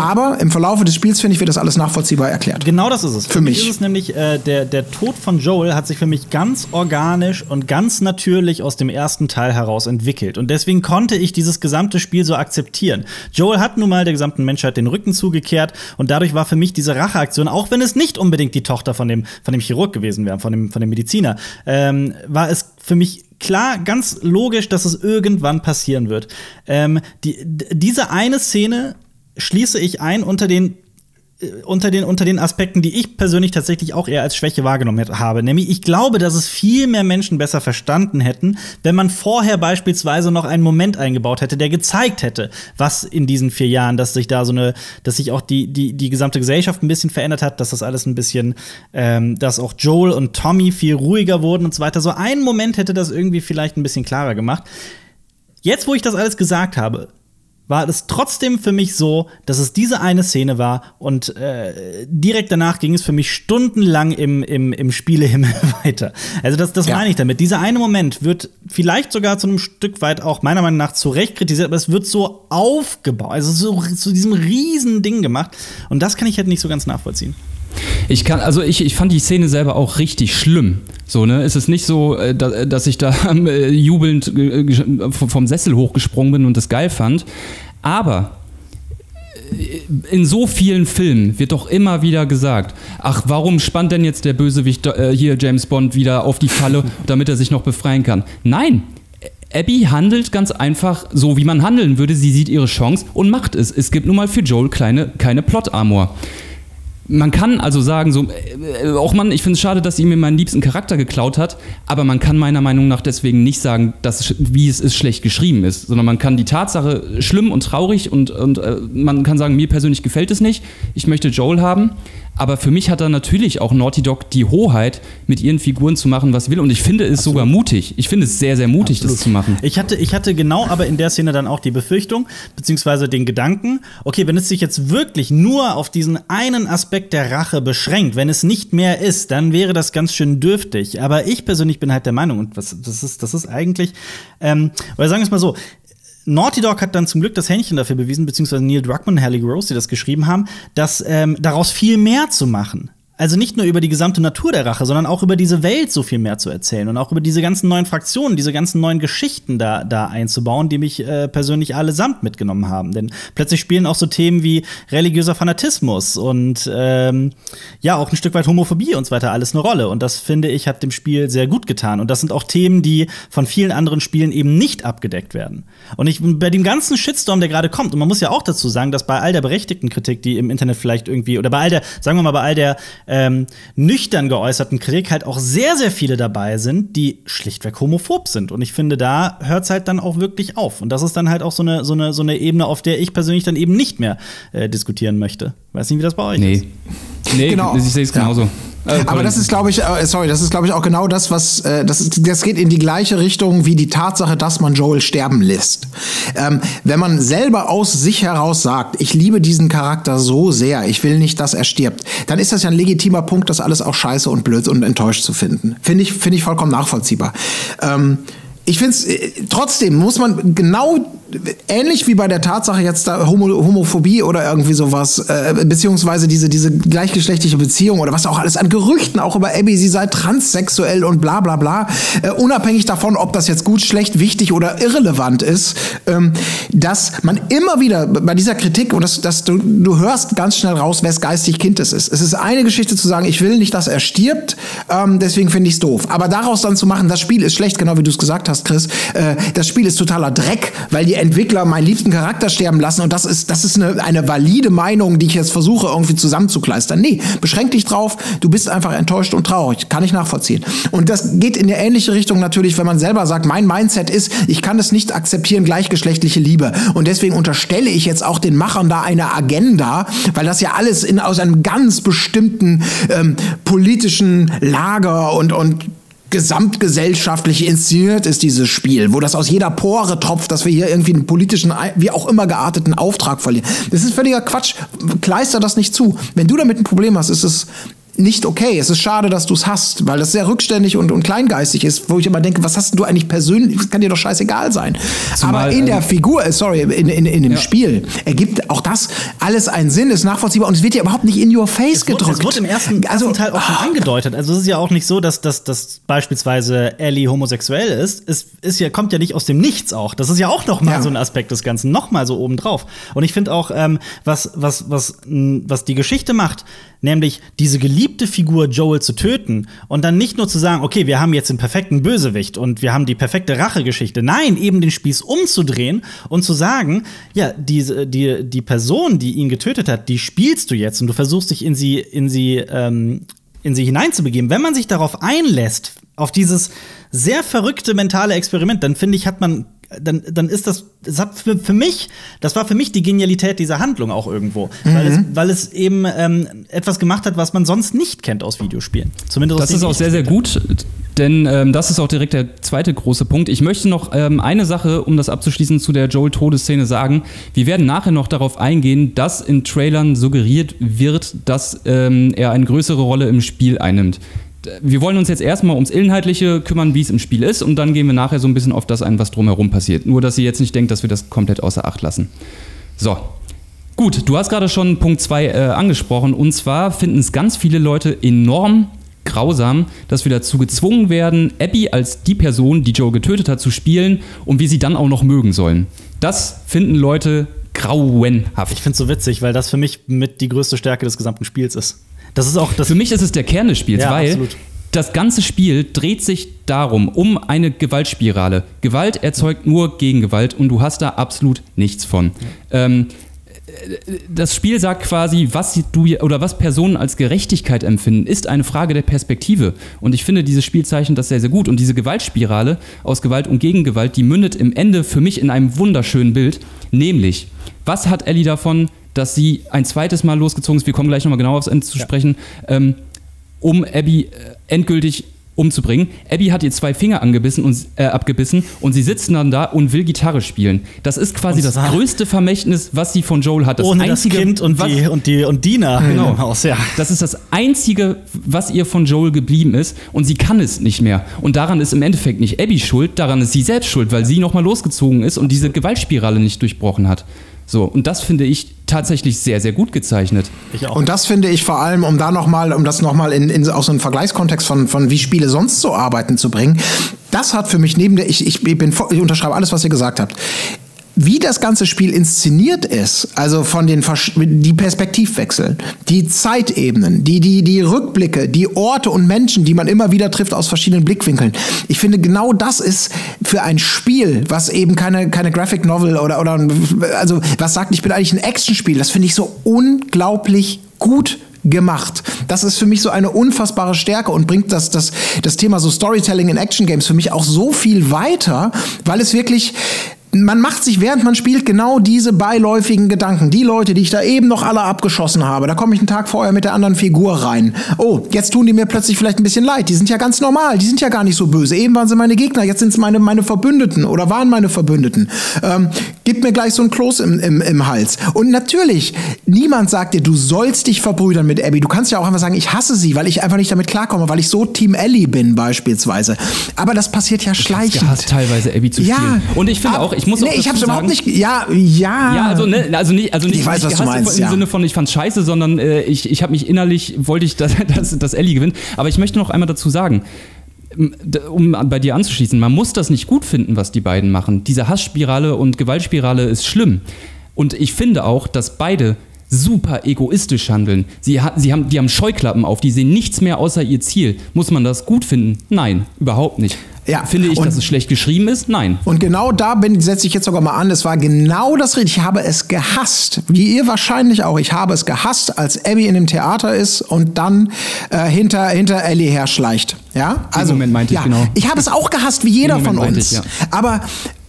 aber im Verlauf des Spiels, finde ich, wird das alles nachvollziehbar erklärt. Genau das ist es. Für mich. ist es nämlich, äh, der, der Tod von Joel hat sich für mich ganz organisch und ganz natürlich aus dem ersten Teil heraus entwickelt. Und deswegen konnte ich dieses gesamte Spiel so akzeptieren. Joel hat nun mal der gesamten Menschheit den Rücken zugekehrt und dadurch war für mich diese Racheaktion, auch wenn es nicht unbedingt die Tochter von dem, von dem Chirurg gewesen wäre, von dem, von dem Mediziner, ähm, war es für mich klar, ganz logisch, dass es irgendwann passieren wird. Ähm, die, diese eine Szene schließe ich ein unter den unter den, unter den Aspekten, die ich persönlich tatsächlich auch eher als Schwäche wahrgenommen habe. Nämlich, ich glaube, dass es viel mehr Menschen besser verstanden hätten, wenn man vorher beispielsweise noch einen Moment eingebaut hätte, der gezeigt hätte, was in diesen vier Jahren, dass sich da so eine, dass sich auch die, die, die gesamte Gesellschaft ein bisschen verändert hat, dass das alles ein bisschen, ähm, dass auch Joel und Tommy viel ruhiger wurden und so weiter. So ein Moment hätte das irgendwie vielleicht ein bisschen klarer gemacht. Jetzt, wo ich das alles gesagt habe, war es trotzdem für mich so, dass es diese eine Szene war und äh, direkt danach ging es für mich stundenlang im, im, im Spielehimmel weiter. Also das, das Ja. meine ich damit. Dieser eine Moment wird vielleicht sogar zu einem Stück weit auch meiner Meinung nach zu Recht kritisiert, aber es wird so aufgebaut, also so zu diesem riesen Ding gemacht und das kann ich halt nicht so ganz nachvollziehen. Ich kann, also ich, ich fand die Szene selber auch richtig schlimm. So, ne? Es ist nicht so, äh, da, dass ich da äh, jubelnd äh, vom Sessel hochgesprungen bin und das geil fand. Aber äh, in so vielen Filmen wird doch immer wieder gesagt, ach, warum spannt denn jetzt der Bösewicht äh, hier James Bond wieder auf die Falle, damit er sich noch befreien kann? Nein. Abby handelt ganz einfach so, wie man handeln würde. Sie sieht ihre Chance und macht es. Es gibt nun mal für Joel kleine, keine Plot-Armor. Man kann also sagen, so, äh, auch man, ich finde es schade, dass sie mir meinen liebsten Charakter geklaut hat, aber man kann meiner Meinung nach deswegen nicht sagen, dass wie es ist schlecht geschrieben ist, sondern man kann die Tatsache schlimm und traurig und, und äh, man kann sagen, mir persönlich gefällt es nicht, ich möchte Joel haben, aber für mich hat da natürlich auch Naughty Dog die Hoheit, mit ihren Figuren zu machen, was will und ich finde es sogar mutig. Ich finde es sehr, sehr mutig, das zu machen. Ich hatte, ich hatte genau aber in der Szene dann auch die Befürchtung, beziehungsweise den Gedanken, okay, wenn es sich jetzt wirklich nur auf diesen einen Aspekt der Rache beschränkt, wenn es nicht mehr ist, dann wäre das ganz schön dürftig. Aber ich persönlich bin halt der Meinung, und was, das, ist, das ist eigentlich, ähm, oder sagen wir es mal so, Naughty Dog hat dann zum Glück das Händchen dafür bewiesen, beziehungsweise Neil Druckmann und Hallie Gross, die das geschrieben haben, dass ähm, daraus viel mehr zu machen. Also nicht nur über die gesamte Natur der Rache, sondern auch über diese Welt so viel mehr zu erzählen und auch über diese ganzen neuen Fraktionen, diese ganzen neuen Geschichten da, da einzubauen, die mich äh, persönlich allesamt mitgenommen haben. Denn plötzlich spielen auch so Themen wie religiöser Fanatismus und ähm, ja, auch ein Stück weit Homophobie und so weiter alles eine Rolle. Und das finde ich hat dem Spiel sehr gut getan. Und das sind auch Themen, die von vielen anderen Spielen eben nicht abgedeckt werden. Und ich bei dem ganzen Shitstorm, der gerade kommt, und man muss ja auch dazu sagen, dass bei all der berechtigten Kritik, die im Internet vielleicht irgendwie, oder bei all der, sagen wir mal, bei all der ähm, nüchtern geäußerten Kritik halt auch sehr, sehr viele dabei sind, die schlichtweg homophob sind. Und ich finde, da hört es halt dann auch wirklich auf. Und das ist dann halt auch so eine, so eine, so eine Ebene, auf der ich persönlich dann eben nicht mehr äh, diskutieren möchte. Weiß nicht, wie das bei euch nee. ist. Nee, Genau. ich sehe es genauso. Äh, Aber das ist, glaube ich, äh, sorry, das ist, glaube ich, auch genau das, was äh, das, ist, das geht in die gleiche Richtung wie die Tatsache, dass man Joel sterben lässt. Ähm, wenn man selber aus sich heraus sagt, ich liebe diesen Charakter so sehr, ich will nicht, dass er stirbt, dann ist das ja ein legitimer Punkt, das alles auch scheiße und blöd und enttäuscht zu finden. Finde ich, finde ich vollkommen nachvollziehbar. Ähm, ich finde es trotzdem muss man genau ähnlich wie bei der Tatsache jetzt da Homo, Homophobie oder irgendwie sowas äh, beziehungsweise diese diese gleichgeschlechtliche Beziehung oder was auch alles an Gerüchten auch über Abby sie sei transsexuell und bla bla bla äh, unabhängig davon ob das jetzt gut schlecht wichtig oder irrelevant ist ähm, dass man immer wieder bei dieser Kritik und das, das du, du hörst ganz schnell raus wes geistig Kind es ist. Es ist eine Geschichte zu sagen ich will nicht dass er stirbt ähm, deswegen finde ich es doof. Aber daraus dann zu machen das Spiel ist schlecht genau wie du es gesagt hast Chris äh, das Spiel ist totaler Dreck weil die Entwickler meinen liebsten Charakter sterben lassen und das ist, das ist eine, eine valide Meinung, die ich jetzt versuche irgendwie zusammenzukleistern. Nee, beschränk dich drauf, du bist einfach enttäuscht und traurig, kann ich nachvollziehen. Und das geht in eine ähnliche Richtung natürlich, wenn man selber sagt, mein Mindset ist, ich kann es nicht akzeptieren, gleichgeschlechtliche Liebe. Und deswegen unterstelle ich jetzt auch den Machern da eine Agenda, weil das ja alles in, aus einem ganz bestimmten ähm, politischen Lager und, und gesamtgesellschaftlich inszeniert ist dieses Spiel, wo das aus jeder Pore tropft, dass wir hier irgendwie einen politischen, wie auch immer gearteten Auftrag verlieren. Das ist völliger Quatsch. Kleister das nicht zu. Wenn du damit ein Problem hast, ist es nicht okay. Es ist schade, dass du es hast, weil das sehr rückständig und, und kleingeistig ist, wo ich immer denke, was hast du eigentlich persönlich? Das kann dir doch scheißegal sein. Zumal, Aber in der ähm, Figur, äh, sorry, in, in, in dem Ja. Spiel ergibt auch das alles einen Sinn, ist nachvollziehbar und es wird dir überhaupt nicht in your face Es wurde, gedrückt. es wurde im ersten, also, ersten Teil auch schon angedeutet. Also es ist ja auch nicht so, dass, dass, dass beispielsweise Ellie homosexuell ist. Es ist ja, kommt ja nicht aus dem Nichts auch. Das ist ja auch noch mal Ja. so ein Aspekt des Ganzen, noch mal so obendrauf. Und ich finde auch, ähm, was, was, was, was die Geschichte macht, nämlich diese geliebte Figur Joel zu töten und dann nicht nur zu sagen, okay, wir haben jetzt den perfekten Bösewicht und wir haben die perfekte Rachegeschichte. Nein, eben den Spieß umzudrehen und zu sagen, ja, diese, die, die Person, die ihn getötet hat, die spielst du jetzt und du versuchst dich in sie, in sie, ähm, in sie hineinzubegeben. Wenn man sich darauf einlässt, auf dieses sehr verrückte mentale Experiment, dann finde ich, hat man dann, dann ist das, das hat für, für mich, das war für mich die Genialität dieser Handlung auch irgendwo. Weil, es, weil es eben ähm, etwas gemacht hat, was man sonst nicht kennt aus Videospielen. Zumindest aus Das ist auch sehr, sehr gut, denn ähm, das ist auch direkt der zweite große Punkt. Ich möchte noch ähm, eine Sache, um das abzuschließen, zu der Joel-Todesszene sagen. Wir werden nachher noch darauf eingehen, dass in Trailern suggeriert wird, dass ähm, er eine größere Rolle im Spiel einnimmt. Wir wollen uns jetzt erstmal ums Inhaltliche kümmern, wie es im Spiel ist, und dann gehen wir nachher so ein bisschen auf das ein, was drumherum passiert. Nur, dass ihr jetzt nicht denkt, dass wir das komplett außer Acht lassen. So, Gut, du hast gerade schon Punkt 2 äh, angesprochen. Und zwar finden es ganz viele Leute enorm grausam, dass wir dazu gezwungen werden, Abby als die Person, die Joe getötet hat, zu spielen und wir sie dann auch noch mögen sollen. Das finden Leute grauenhaft. Ich finde es so witzig, weil das für mich mit die größte Stärke des gesamten Spiels ist. Das ist auch das. Für mich ist es der Kern des Spiels, Ja, weil absolut. das ganze Spiel dreht sich darum, um eine Gewaltspirale. Gewalt erzeugt nur Gegengewalt und du hast da absolut nichts von. Ähm, das Spiel sagt quasi, was du oder was Personen als Gerechtigkeit empfinden, ist eine Frage der Perspektive. Und ich finde, dieses Spiel zeichnet das sehr, sehr gut. Und diese Gewaltspirale aus Gewalt und Gegengewalt, die mündet im Ende für mich in einem wunderschönen Bild. Nämlich, was hat Ellie davon, dass sie ein zweites Mal losgezogen ist? Wir kommen gleich nochmal genau aufs Ende zu sprechen. Ähm, um Abby äh, endgültig umzubringen. Abby hat ihr zwei Finger angebissen und, äh, abgebissen und sie sitzen dann da und will Gitarre spielen. Das ist quasi das größte Vermächtnis, was sie von Joel hat. Das ohne einzige, das Kind und was, die, und die und Dina Genau. im Haus, ja. Das ist das Einzige, was ihr von Joel geblieben ist und sie kann es nicht mehr. Und daran ist im Endeffekt nicht Abby schuld, daran ist sie selbst schuld, weil sie nochmal losgezogen ist und diese Gewaltspirale nicht durchbrochen hat. So, und das finde ich tatsächlich sehr, sehr gut gezeichnet. Ich auch. Und das finde ich vor allem, um da nochmal, um das nochmal in, in, aus so einem Vergleichskontext von, von wie Spiele sonst so arbeiten zu bringen, das hat für mich neben der, ich, ich, bin, ich unterschreibe alles, was ihr gesagt habt wie das ganze Spiel inszeniert ist, also von den Versch die Perspektivwechsel, die Zeitebenen, die, die, die Rückblicke, die Orte und Menschen, die man immer wieder trifft aus verschiedenen Blickwinkeln. Ich finde, genau das ist für ein Spiel, was eben keine, keine Graphic Novel oder, oder also was sagt, ich bin eigentlich ein Actionspiel, das finde ich so unglaublich gut gemacht. Das ist für mich so eine unfassbare Stärke und bringt das, das, das Thema so Storytelling in Action Games für mich auch so viel weiter, weil es wirklich man macht sich, während man spielt, genau diese beiläufigen Gedanken. Die Leute, die ich da eben noch alle abgeschossen habe, da komme ich einen Tag vorher mit der anderen Figur rein. Oh, jetzt tun die mir plötzlich vielleicht ein bisschen leid. Die sind ja ganz normal, die sind ja gar nicht so böse. Eben waren sie meine Gegner, jetzt sind es meine, meine Verbündeten oder waren meine Verbündeten. Ähm, gib mir gleich so ein Kloß im, im, im Hals. Und natürlich, niemand sagt dir, du sollst dich verbrüdern mit Abby. Du kannst ja auch einfach sagen, ich hasse sie, weil ich einfach nicht damit klarkomme, weil ich so Team Ellie bin, beispielsweise. Aber das passiert ja schleichend. Ich hasse teilweise Abby zu spielen. Ja, und ich finde auch, ich muss nee, auch ich hab's überhaupt nicht. Ja, ja. Ja, also, ne, also nicht, also nicht, ich weiß, was du meinst, im ja. Sinne von, ich fand's scheiße, sondern äh, ich, ich habe mich innerlich, wollte ich, dass, dass, dass Ellie gewinnt. Aber ich möchte noch einmal dazu sagen, um bei dir anzuschließen, man muss das nicht gut finden, was die beiden machen. Diese Hassspirale und Gewaltspirale ist schlimm. Und ich finde auch, dass beide super egoistisch handeln. Sie, sie haben, die haben Scheuklappen auf, die sehen nichts mehr außer ihr Ziel. Muss man das gut finden? Nein, überhaupt nicht. Ja. Finde ich, und, dass es schlecht geschrieben ist? Nein. Und genau da setze ich jetzt sogar mal an. Es war genau das Richtige. Ich habe es gehasst. Wie ihr wahrscheinlich auch. Ich habe es gehasst, als Abby in dem Theater ist und dann äh, hinter, hinter Ellie herschleicht. Ja? Also, Moment meinte ja, ich, genau. Ich habe es auch gehasst, wie jeder von uns. Ich, ja. Aber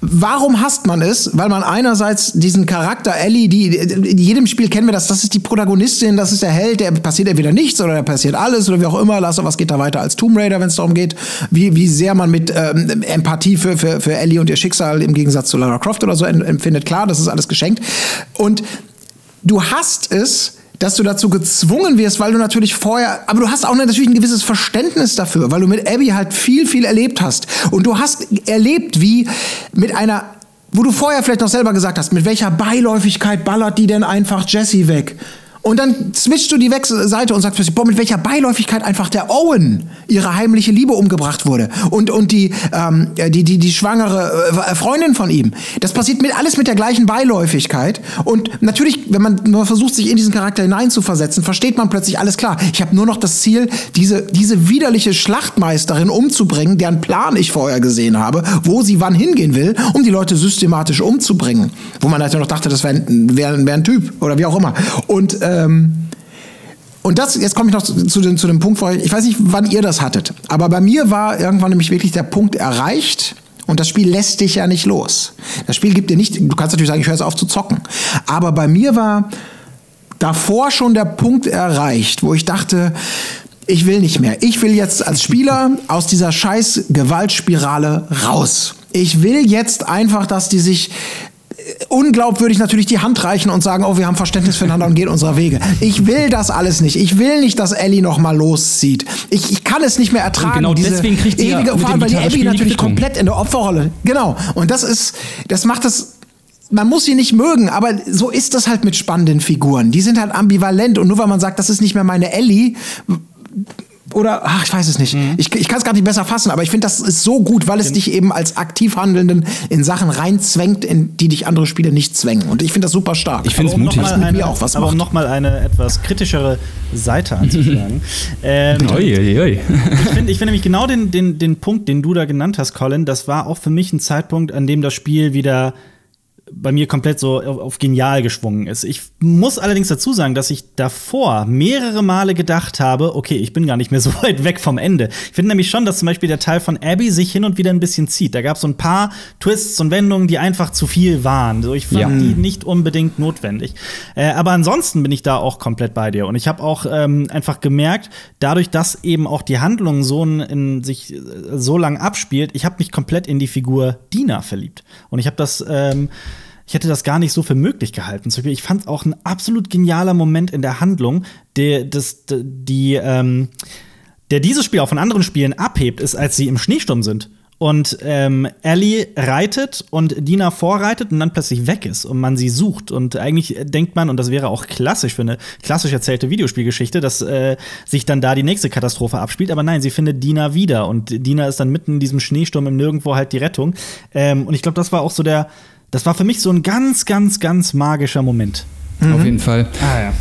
Warum hasst man es? Weil man einerseits diesen Charakter Ellie, die in jedem Spiel kennen wir das, das ist die Protagonistin, das ist der Held, der passiert entweder nichts oder der passiert alles oder wie auch immer. Lass was geht da weiter als Tomb Raider, wenn es darum geht, wie, wie sehr man mit ähm, Empathie für, für, für Ellie und ihr Schicksal im Gegensatz zu Lara Croft oder so empfindet. Klar, das ist alles geschenkt. Und du hast es, dass du dazu gezwungen wirst, weil du natürlich vorher, aber du hast auch natürlich ein gewisses Verständnis dafür, weil du mit Abby halt viel, viel erlebt hast. Und du hast erlebt, wie mit einer, wo du vorher vielleicht noch selber gesagt hast, mit welcher Beiläufigkeit ballert die denn einfach Jesse weg? Und dann switchst du die Seite und sagst plötzlich, boah, mit welcher Beiläufigkeit einfach der Owen, ihre heimliche Liebe, umgebracht wurde. Und, und die, ähm, die, die, die schwangere äh, Freundin von ihm. Das passiert mit, alles mit der gleichen Beiläufigkeit. Und natürlich, wenn man nur versucht, sich in diesen Charakter hineinzuversetzen, versteht man plötzlich alles klar. Ich habe nur noch das Ziel, diese, diese widerliche Schlachtmeisterin umzubringen, deren Plan ich vorher gesehen habe, wo sie wann hingehen will, um die Leute systematisch umzubringen. Wo man natürlich noch dachte, das wäre wär, wär ein Typ oder wie auch immer. Und äh, ähm, und das, jetzt komme ich noch zu, zu, dem, zu dem Punkt, ich weiß nicht, wann ihr das hattet, aber bei mir war irgendwann nämlich wirklich der Punkt erreicht, und das Spiel lässt dich ja nicht los. Das Spiel gibt dir nicht, du kannst natürlich sagen, ich höre jetzt auf zu zocken. Aber bei mir war davor schon der Punkt erreicht, wo ich dachte, ich will nicht mehr. Ich will jetzt als Spieler aus dieser scheiß Gewaltspirale raus. Ich will jetzt einfach, dass die sich unglaubwürdig natürlich die Hand reichen und sagen, oh, wir haben Verständnis füreinander und gehen unserer Wege. Ich will das alles nicht. Ich will nicht, dass Ellie noch mal loszieht. Ich, ich kann es nicht mehr ertragen. Und genau deswegen kriegt sie ewige, ja vor allem, weil die Abby natürlich komplett in der Opferrolle. Genau. Und das ist, das macht es man muss sie nicht mögen, aber so ist das halt mit spannenden Figuren. Die sind halt ambivalent und nur weil man sagt, das ist nicht mehr meine Ellie, oder, ach, ich weiß es nicht. Mhm. Ich, ich kann es gar nicht besser fassen, aber ich finde, das ist so gut, weil es mhm. dich eben als aktiv Handelnden in Sachen reinzwängt, in die dich andere Spiele nicht zwängen. Und ich finde das super stark. Ich finde es mutig. Mit eine, mir auch was aber um nochmal eine etwas kritischere Seite anzuschlagen. ähm, oi, oi, oi. ich finde ich find nämlich genau den, den, den Punkt, den du da genannt hast, Colin, das war auch für mich ein Zeitpunkt, an dem das Spiel wieder bei mir komplett so auf, auf, genial geschwungen ist. Ich muss allerdings dazu sagen, dass ich davor mehrere Male gedacht habe, okay, ich bin gar nicht mehr so weit weg vom Ende. Ich finde nämlich schon, dass zum Beispiel der Teil von Abby sich hin und wieder ein bisschen zieht. Da gab es so ein paar Twists und Wendungen, die einfach zu viel waren. So, ich fand ja. die nicht unbedingt notwendig. Äh, aber ansonsten bin ich da auch komplett bei dir. Und ich habe auch ähm, einfach gemerkt, dadurch, dass eben auch die Handlung so in, in sich äh, so lang abspielt, ich habe mich komplett in die Figur Dina verliebt. Und ich habe das ähm, ich hätte das gar nicht so für möglich gehalten. Ich fand es auch ein absolut genialer Moment in der Handlung, der, das, die, ähm, der dieses Spiel auch von anderen Spielen abhebt, ist, als sie im Schneesturm sind und ähm, Ellie reitet und Dina vorreitet und dann plötzlich weg ist und man sie sucht. Und eigentlich denkt man, und das wäre auch klassisch für eine klassisch erzählte Videospielgeschichte, dass äh, sich dann da die nächste Katastrophe abspielt. Aber nein, sie findet Dina wieder und Dina ist dann mitten in diesem Schneesturm im Nirgendwo halt die Rettung. Ähm, und ich glaube, das war auch so der, das war für mich so ein ganz, ganz, ganz magischer Moment. Mhm. Auf jeden Fall. Ah, ja.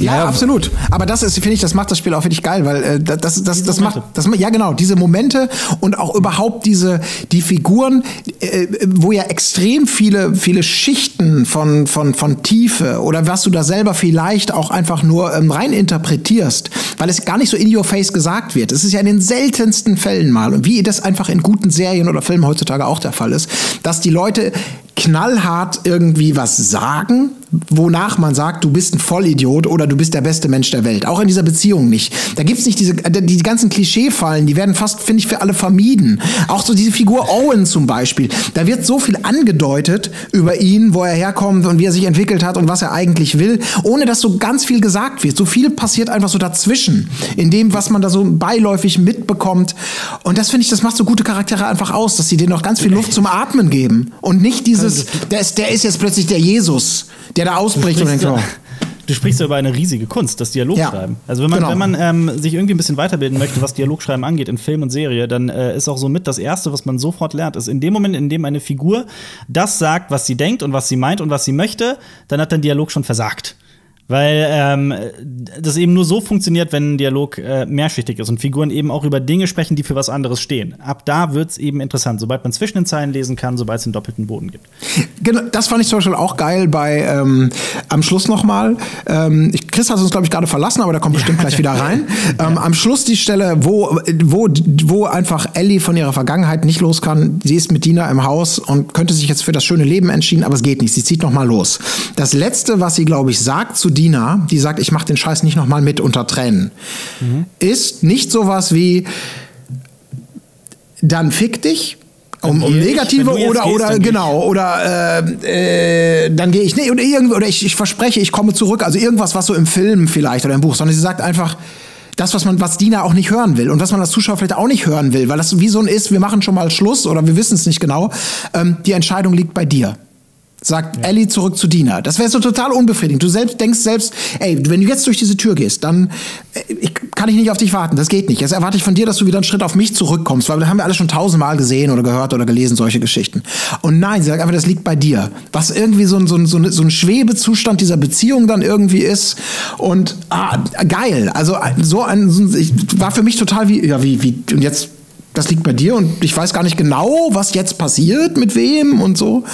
Ja, ja, absolut. Aber das ist, finde ich, das macht das Spiel auch wirklich geil, weil äh, das, das, das, macht, das, ja genau, diese Momente und auch überhaupt diese, die Figuren, äh, wo ja extrem viele, viele Schichten von, von, von Tiefe oder was du da selber vielleicht auch einfach nur ähm, rein interpretierst, weil es gar nicht so in your face gesagt wird. Es ist ja in den seltensten Fällen mal und wie das einfach in guten Serien oder Filmen heutzutage auch der Fall ist, dass die Leute knallhart irgendwie was sagen, wonach man sagt, du bist ein Vollidiot oder du bist der beste Mensch der Welt. Auch in dieser Beziehung nicht. Da gibt's nicht diese, äh, die ganzen Klischeefallen, die werden fast, finde ich, für alle vermieden. Auch so diese Figur Owen zum Beispiel. Da wird so viel angedeutet über ihn, wo er herkommt und wie er sich entwickelt hat und was er eigentlich will, ohne dass so ganz viel gesagt wird. So viel passiert einfach so dazwischen, in dem, was man da so beiläufig mitbekommt. Und das finde ich, das macht so gute Charaktere einfach aus, dass sie denen noch ganz viel Luft zum Atmen geben und nicht dieses, der ist, der ist jetzt plötzlich der Jesus der da ausbricht und denkt, oh. Du sprichst ja über eine riesige Kunst, das Dialogschreiben. Ja, also wenn man, genau. wenn man ähm, sich irgendwie ein bisschen weiterbilden möchte, was Dialogschreiben angeht in Film und Serie, dann äh, ist auch so mit das Erste, was man sofort lernt, ist in dem Moment, in dem eine Figur das sagt, was sie denkt und was sie meint und was sie möchte, dann hat dein Dialog schon versagt. Weil ähm, das eben nur so funktioniert, wenn ein Dialog äh, mehrschichtig ist und Figuren eben auch über Dinge sprechen, die für was anderes stehen. Ab da wird es eben interessant, sobald man zwischen den Zeilen lesen kann, sobald es einen doppelten Boden gibt. Genau, das fand ich zum Beispiel auch geil bei ähm, am Schluss nochmal. Ähm, Chris hat uns, glaube ich, gerade verlassen, aber der kommt bestimmt gleich wieder rein. Ähm, am Schluss die Stelle, wo, wo, wo einfach Ellie von ihrer Vergangenheit nicht los kann. Sie ist mit Dina im Haus und könnte sich jetzt für das schöne Leben entschieden, aber es geht nicht. Sie zieht nochmal los. Das Letzte, was sie, glaube ich, sagt zu Dina, die sagt, ich mache den Scheiß nicht nochmal mit unter Tränen, mhm. ist nicht sowas wie, dann fick dich, um, um negative oder gehst, oder genau oder äh, äh, dann gehe ich nee oder irgendwie oder ich, ich verspreche ich komme zurück. Also irgendwas was so im Film vielleicht oder im Buch sondern sie sagt einfach das was man was Dina auch nicht hören will und was man als Zuschauer vielleicht auch nicht hören will weil das wie so ein ist wir machen schon mal Schluss oder wir wissen es nicht genau ähm, die Entscheidung liegt bei dir sagt ja. Ellie zurück zu Dina. Das wäre so total unbefriedigend. Du selbst denkst selbst, ey, wenn du jetzt durch diese Tür gehst, dann äh, ich, kann ich nicht auf dich warten. Das geht nicht. Jetzt erwarte ich von dir, dass du wieder einen Schritt auf mich zurückkommst, weil das haben wir alle schon tausendmal gesehen oder gehört oder gelesen, solche Geschichten. Und nein, sie sagt einfach, das liegt bei dir. Was irgendwie so ein, so ein, so ein, Schwebezustand dieser Beziehung dann irgendwie ist. Und ah, geil. Also so ein, so ein war für mich total wie, ja, wie, wie, und jetzt das liegt bei dir und ich weiß gar nicht genau, was jetzt passiert, mit wem und so.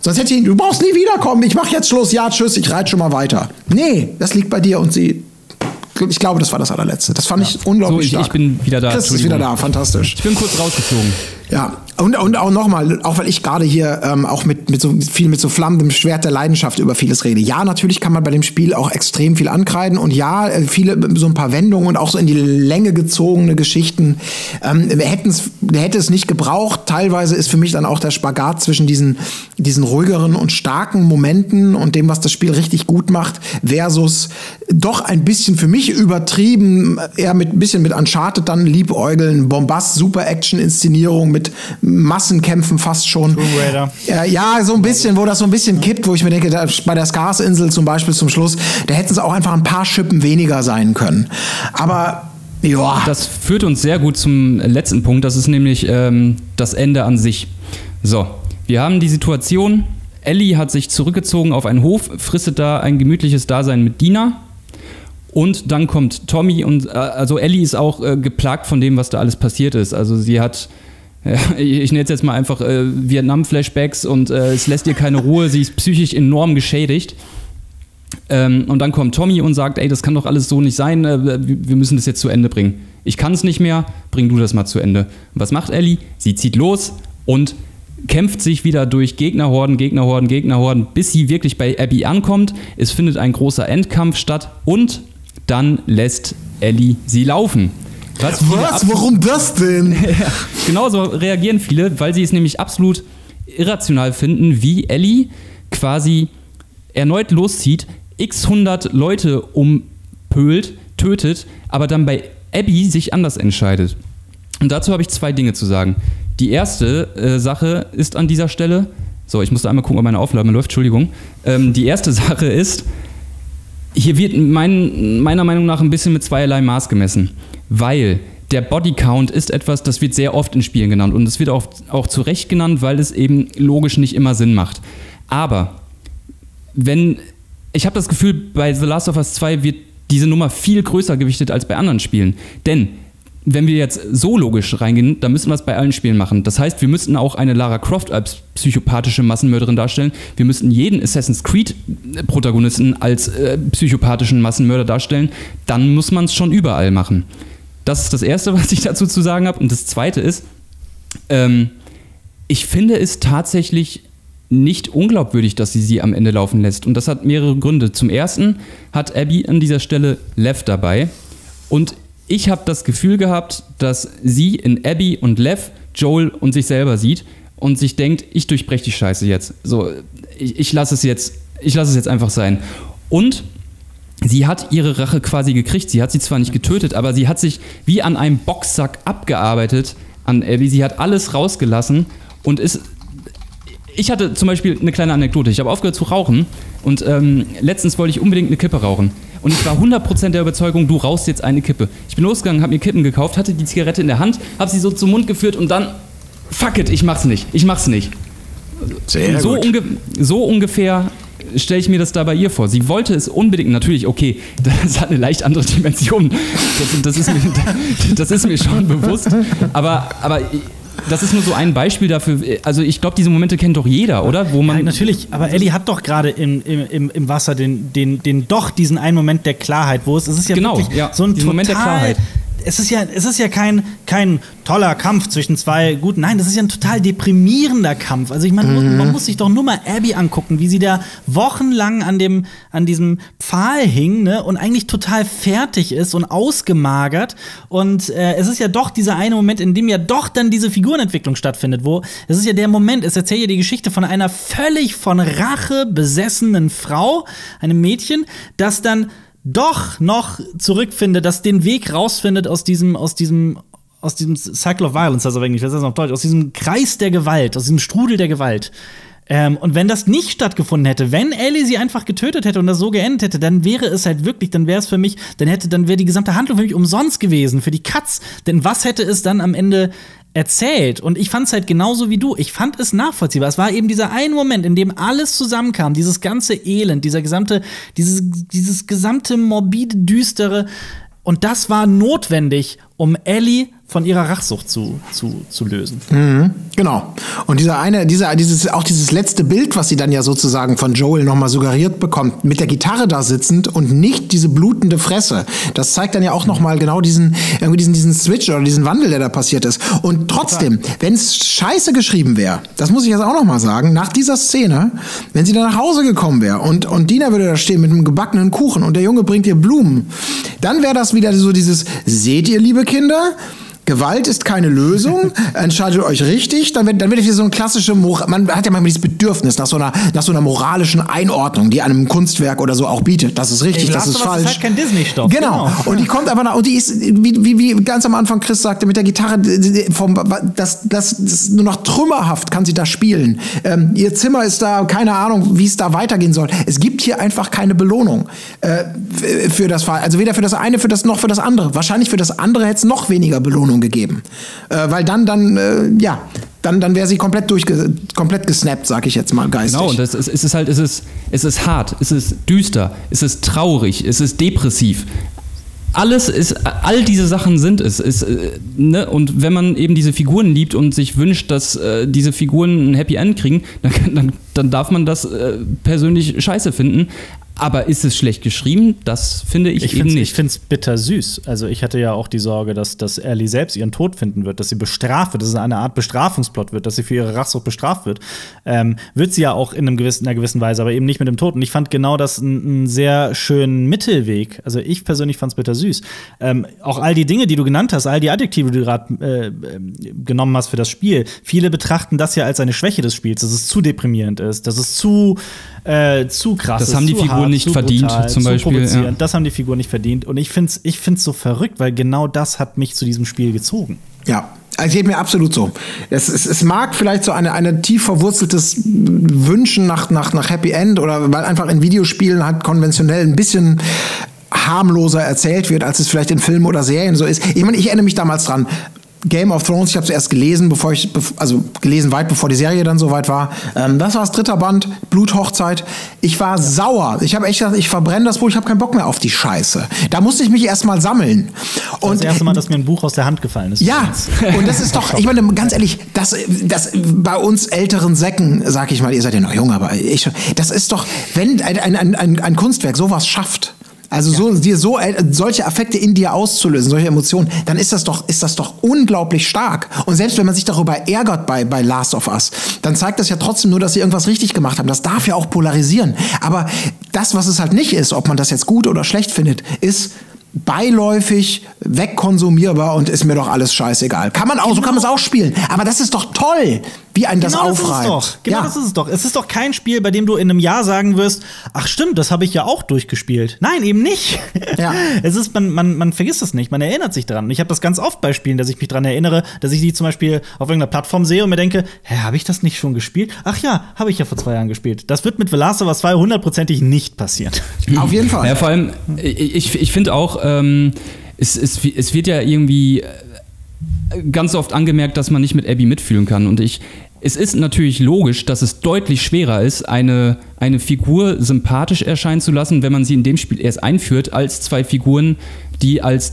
Sonst hätte ich, du brauchst nie wiederkommen, ich mache jetzt Schluss, ja, tschüss, ich reite schon mal weiter. Nee, das liegt bei dir und sie. Ich glaube, das war das allerletzte. Das fand ja. ich unglaublich so, ich, stark. Ich bin wieder da. Chris ist wieder da, fantastisch. Ich bin kurz rausgeflogen. Ja, und, und auch nochmal, auch weil ich gerade hier ähm, auch mit, mit so viel mit so flammendem Schwert der Leidenschaft über vieles rede. Ja, natürlich kann man bei dem Spiel auch extrem viel ankreiden und ja, äh, viele, so ein paar Wendungen und auch so in die Länge gezogene Geschichten ähm, hätten's, hätte es nicht gebraucht. Teilweise ist für mich dann auch der Spagat zwischen diesen, diesen ruhigeren und starken Momenten und dem, was das Spiel richtig gut macht, versus doch ein bisschen für mich übertrieben, eher mit ein bisschen mit Uncharted dann liebäugeln, Bombast, Super Action-Inszenierung mit mit Massenkämpfen fast schon. Äh, ja, so ein bisschen, wo das so ein bisschen kippt, wo ich mir denke, da, bei der Scars-Insel zum Beispiel zum Schluss, da hätten es auch einfach ein paar Schippen weniger sein können. Aber ja. Das führt uns sehr gut zum letzten Punkt, das ist nämlich ähm, das Ende an sich. So, wir haben die Situation, Ellie hat sich zurückgezogen auf einen Hof, fristet da ein gemütliches Dasein mit Dina. Und dann kommt Tommy und äh, also Ellie ist auch äh, geplagt von dem, was da alles passiert ist. Also sie hat ich nenne es jetzt mal einfach äh, Vietnam-Flashbacks und äh, es lässt ihr keine Ruhe, sie ist psychisch enorm geschädigt. Ähm, und dann kommt Tommy und sagt, ey, das kann doch alles so nicht sein, äh, wir müssen das jetzt zu Ende bringen. Ich kann es nicht mehr, bring du das mal zu Ende. Und was macht Ellie? Sie zieht los und kämpft sich wieder durch Gegnerhorden, Gegnerhorden, Gegnerhorden, bis sie wirklich bei Abby ankommt. Es findet ein großer Endkampf statt und dann lässt Ellie sie laufen. Was? Was? Warum das denn? ja, genauso reagieren viele, weil sie es nämlich absolut irrational finden, wie Ellie quasi erneut loszieht, x 100 Leute umpölt, tötet, aber dann bei Abby sich anders entscheidet. Und dazu habe ich zwei Dinge zu sagen. Die erste äh, Sache ist an dieser Stelle, so, ich musste einmal gucken, ob meine Aufnahme läuft, Entschuldigung. Ähm, die erste Sache ist, hier wird mein, meiner Meinung nach ein bisschen mit zweierlei Maß gemessen, weil der Bodycount ist etwas, das wird sehr oft in Spielen genannt und es wird auch, auch zu Recht genannt, weil es eben logisch nicht immer Sinn macht. Aber wenn, ich habe das Gefühl, bei The Last of Us 2 wird diese Nummer viel größer gewichtet als bei anderen Spielen. Denn wenn wir jetzt so logisch reingehen, dann müssen wir es bei allen Spielen machen. Das heißt, wir müssten auch eine Lara Croft als psychopathische Massenmörderin darstellen. Wir müssten jeden Assassin's Creed-Protagonisten als äh, psychopathischen Massenmörder darstellen. Dann muss man es schon überall machen. Das ist das Erste, was ich dazu zu sagen habe. Und das Zweite ist, ähm, ich finde es tatsächlich nicht unglaubwürdig, dass sie sie am Ende laufen lässt. Und das hat mehrere Gründe. Zum Ersten hat Abby an dieser Stelle Lev dabei. Und ich habe das Gefühl gehabt, dass sie in Abby und Lev Joel und sich selber sieht und sich denkt, ich durchbreche die Scheiße jetzt. So, ich, ich lasse es jetzt, ich lasse es jetzt einfach sein. Und sie hat ihre Rache quasi gekriegt. Sie hat sie zwar nicht getötet, aber sie hat sich wie an einem Boxsack abgearbeitet an Abby. Sie hat alles rausgelassen und ist ich hatte zum Beispiel eine kleine Anekdote. Ich habe aufgehört zu rauchen und ähm, letztens wollte ich unbedingt eine Kippe rauchen. Und ich war 100% der Überzeugung, du rauchst jetzt eine Kippe. Ich bin losgegangen, habe mir Kippen gekauft, hatte die Zigarette in der Hand, habe sie so zum Mund geführt und dann, fuck it, ich mach's nicht. Ich mach's nicht. Sehr so, unge so ungefähr stelle ich mir das da bei ihr vor. Sie wollte es unbedingt, natürlich, okay, das hat eine leicht andere Dimension. Das, das, ist, mir, das ist mir schon bewusst. Aber, aber das ist nur so ein Beispiel dafür. Also ich glaube, diese Momente kennt doch jeder, oder? Wo man Ja, natürlich, aber Ellie hat doch gerade im, im, im, Wasser den, den, den doch diesen einen Moment der Klarheit, wo es, es ist ja Genau, wirklich ja, so ein total, Moment der Klarheit. Es ist ja, es ist ja kein, kein toller Kampf zwischen zwei guten. Nein, das ist ja ein total deprimierender Kampf. Also ich meine, Mhm. man muss sich doch nur mal Abby angucken, wie sie da wochenlang an dem, an diesem Pfahl hing, ne, und eigentlich total fertig ist und ausgemagert. Und äh, es ist ja doch dieser eine Moment, in dem ja doch dann diese Figurenentwicklung stattfindet, wo es ist ja der Moment, es erzählt ja die Geschichte von einer völlig von Rache besessenen Frau, einem Mädchen, das dann doch noch zurückfindet, das den Weg rausfindet aus diesem, aus diesem, aus diesem Cycle of Violence, also eigentlich, was ist das auf Deutsch, aus diesem Kreis der Gewalt, aus diesem Strudel der Gewalt. Ähm, und wenn das nicht stattgefunden hätte, wenn Ellie sie einfach getötet hätte und das so geendet hätte, dann wäre es halt wirklich, dann wäre es für mich, dann hätte, dann wäre die gesamte Handlung für mich umsonst gewesen, für die Katz. Denn was hätte es dann am Ende erzählt? Und ich fand es halt genauso wie du. Ich fand es nachvollziehbar. Es war eben dieser eine Moment, in dem alles zusammenkam, dieses ganze Elend, dieser gesamte, dieses, dieses gesamte morbide, düstere. Und das war notwendig, um Ellie von ihrer Rachsucht zu, zu, zu lösen. Genau. Und dieser eine, dieser, dieses, auch dieses letzte Bild, was sie dann ja sozusagen von Joel nochmal suggeriert bekommt, mit der Gitarre da sitzend und nicht diese blutende Fresse, das zeigt dann ja auch nochmal genau diesen, irgendwie diesen, diesen Switch oder diesen Wandel, der da passiert ist. Und trotzdem, wenn es scheiße geschrieben wäre, das muss ich jetzt auch nochmal sagen, nach dieser Szene, wenn sie dann nach Hause gekommen wäre und, und Dina würde da stehen mit einem gebackenen Kuchen und der Junge bringt ihr Blumen, dann wäre das wieder so dieses, seht ihr, liebe Kinder? Gewalt ist keine Lösung. Entscheidet euch richtig. Dann wird, dann wird hier so ein klassische, Mora man hat ja manchmal dieses Bedürfnis nach so einer, nach so einer moralischen Einordnung, die einem Kunstwerk oder so auch bietet. Das ist richtig, Ey, das ist falsch. ist halt kein Disney-Stoff. Genau. Genau. Und die kommt aber nach, und die ist, wie, wie, wie ganz am Anfang Chris sagte, mit der Gitarre, vom, das, das, das nur noch trümmerhaft kann sie da spielen. Ähm, ihr Zimmer ist da, keine Ahnung, wie es da weitergehen soll. Es gibt hier einfach keine Belohnung äh, für das Fall. Also weder für das eine, für das noch für das andere. Wahrscheinlich für das andere hätte es noch weniger Belohnung gegeben. Äh, weil dann, dann, äh, ja, dann, dann wäre sie komplett durchge komplett gesnappt, sag ich jetzt mal geistig. Genau, und das ist, es ist halt, es ist, es ist hart, es ist düster, es ist traurig, es ist depressiv. Alles ist, all diese Sachen sind es. es äh, ne? Und wenn man eben diese Figuren liebt und sich wünscht, dass äh, diese Figuren ein Happy End kriegen, dann, dann, dann darf man das äh, persönlich scheiße finden. Aber ist es schlecht geschrieben? Das finde ich, Ich eben finde nicht. es bitter süß. Also ich hatte ja auch die Sorge, dass, dass Ellie selbst ihren Tod finden wird, dass sie bestraft wird, dass es eine Art Bestrafungsplot wird, dass sie für ihre Rachsucht bestraft wird. Ähm, wird sie ja auch in, einem gewissen, in einer gewissen Weise, aber eben nicht mit dem Tod. Und ich fand genau das einen sehr schönen Mittelweg. Also ich persönlich fand es bitter süß. Ähm, auch all die Dinge, die du genannt hast, all die Adjektive, die du gerade äh, äh, genommen hast für das Spiel, viele betrachten das ja als eine Schwäche des Spiels, dass es zu deprimierend ist, dass es zu, äh, zu krass Das ist. haben die zu Figuren hart, nicht zu verdient, brutal, zum zu Beispiel, provozierend. ja. Das haben die Figuren nicht verdient. Und ich finde es ich find's so verrückt, weil genau das hat mich zu diesem Spiel gezogen. Ja, Also geht mir absolut so. Es, es, es mag vielleicht so eine, eine tief verwurzeltes Wünschen nach, nach, nach Happy End oder weil einfach in Videospielen halt konventionell ein bisschen harmloser erzählt wird, als es vielleicht in Filmen oder Serien so ist. Ich meine, ich erinnere mich damals dran. Game of Thrones, ich habe es erst gelesen, bevor ich, also gelesen weit bevor die Serie dann soweit war. Ähm, das war das dritte Band, Bluthochzeit. Ich war ja. sauer. Ich habe echt gesagt, ich verbrenne das Buch, ich habe keinen Bock mehr auf die Scheiße. Da musste ich mich erstmal sammeln. Und das erste Mal, dass mir ein Buch aus der Hand gefallen ist. Ja, und das ist doch, ich meine, ganz ehrlich, das, das bei uns älteren Säcken, sag ich mal, ihr seid ja noch jung, aber ich, das ist doch, wenn ein, ein, ein, ein Kunstwerk sowas schafft, also so, dir so äh, solche Affekte in dir auszulösen, solche Emotionen, dann ist das doch, ist das doch unglaublich stark. Und selbst wenn man sich darüber ärgert bei, bei Last of Us, dann zeigt das ja trotzdem nur, dass sie irgendwas richtig gemacht haben. Das darf ja auch polarisieren. Aber das, was es halt nicht ist, ob man das jetzt gut oder schlecht findet, ist, beiläufig, wegkonsumierbar und ist mir doch alles scheißegal. Kann man auch, genau. so kann man es auch spielen. Aber das ist doch toll, wie ein das genau aufreibt. Das ist doch. Genau ja. das ist es doch. Es ist doch kein Spiel, bei dem du in einem Jahr sagen wirst, ach stimmt, das habe ich ja auch durchgespielt. Nein, eben nicht. Ja. Es ist, man, man, man vergisst es nicht, man erinnert sich daran. Ich habe das ganz oft bei Spielen, dass ich mich daran erinnere, dass ich die zum Beispiel auf irgendeiner Plattform sehe und mir denke, hä, habe ich das nicht schon gespielt? Ach ja, habe ich ja vor zwei Jahren gespielt. Das wird mit The Last of Us 2 hundertprozentig nicht passieren. Auf jeden Fall. Ja, vor allem, ich, ich finde auch, ähm, es, es, es wird ja irgendwie äh, ganz oft angemerkt, dass man nicht mit Abby mitfühlen kann. Und ich, es ist natürlich logisch, dass es deutlich schwerer ist, eine, eine Figur sympathisch erscheinen zu lassen, wenn man sie in dem Spiel erst einführt, als zwei Figuren, die als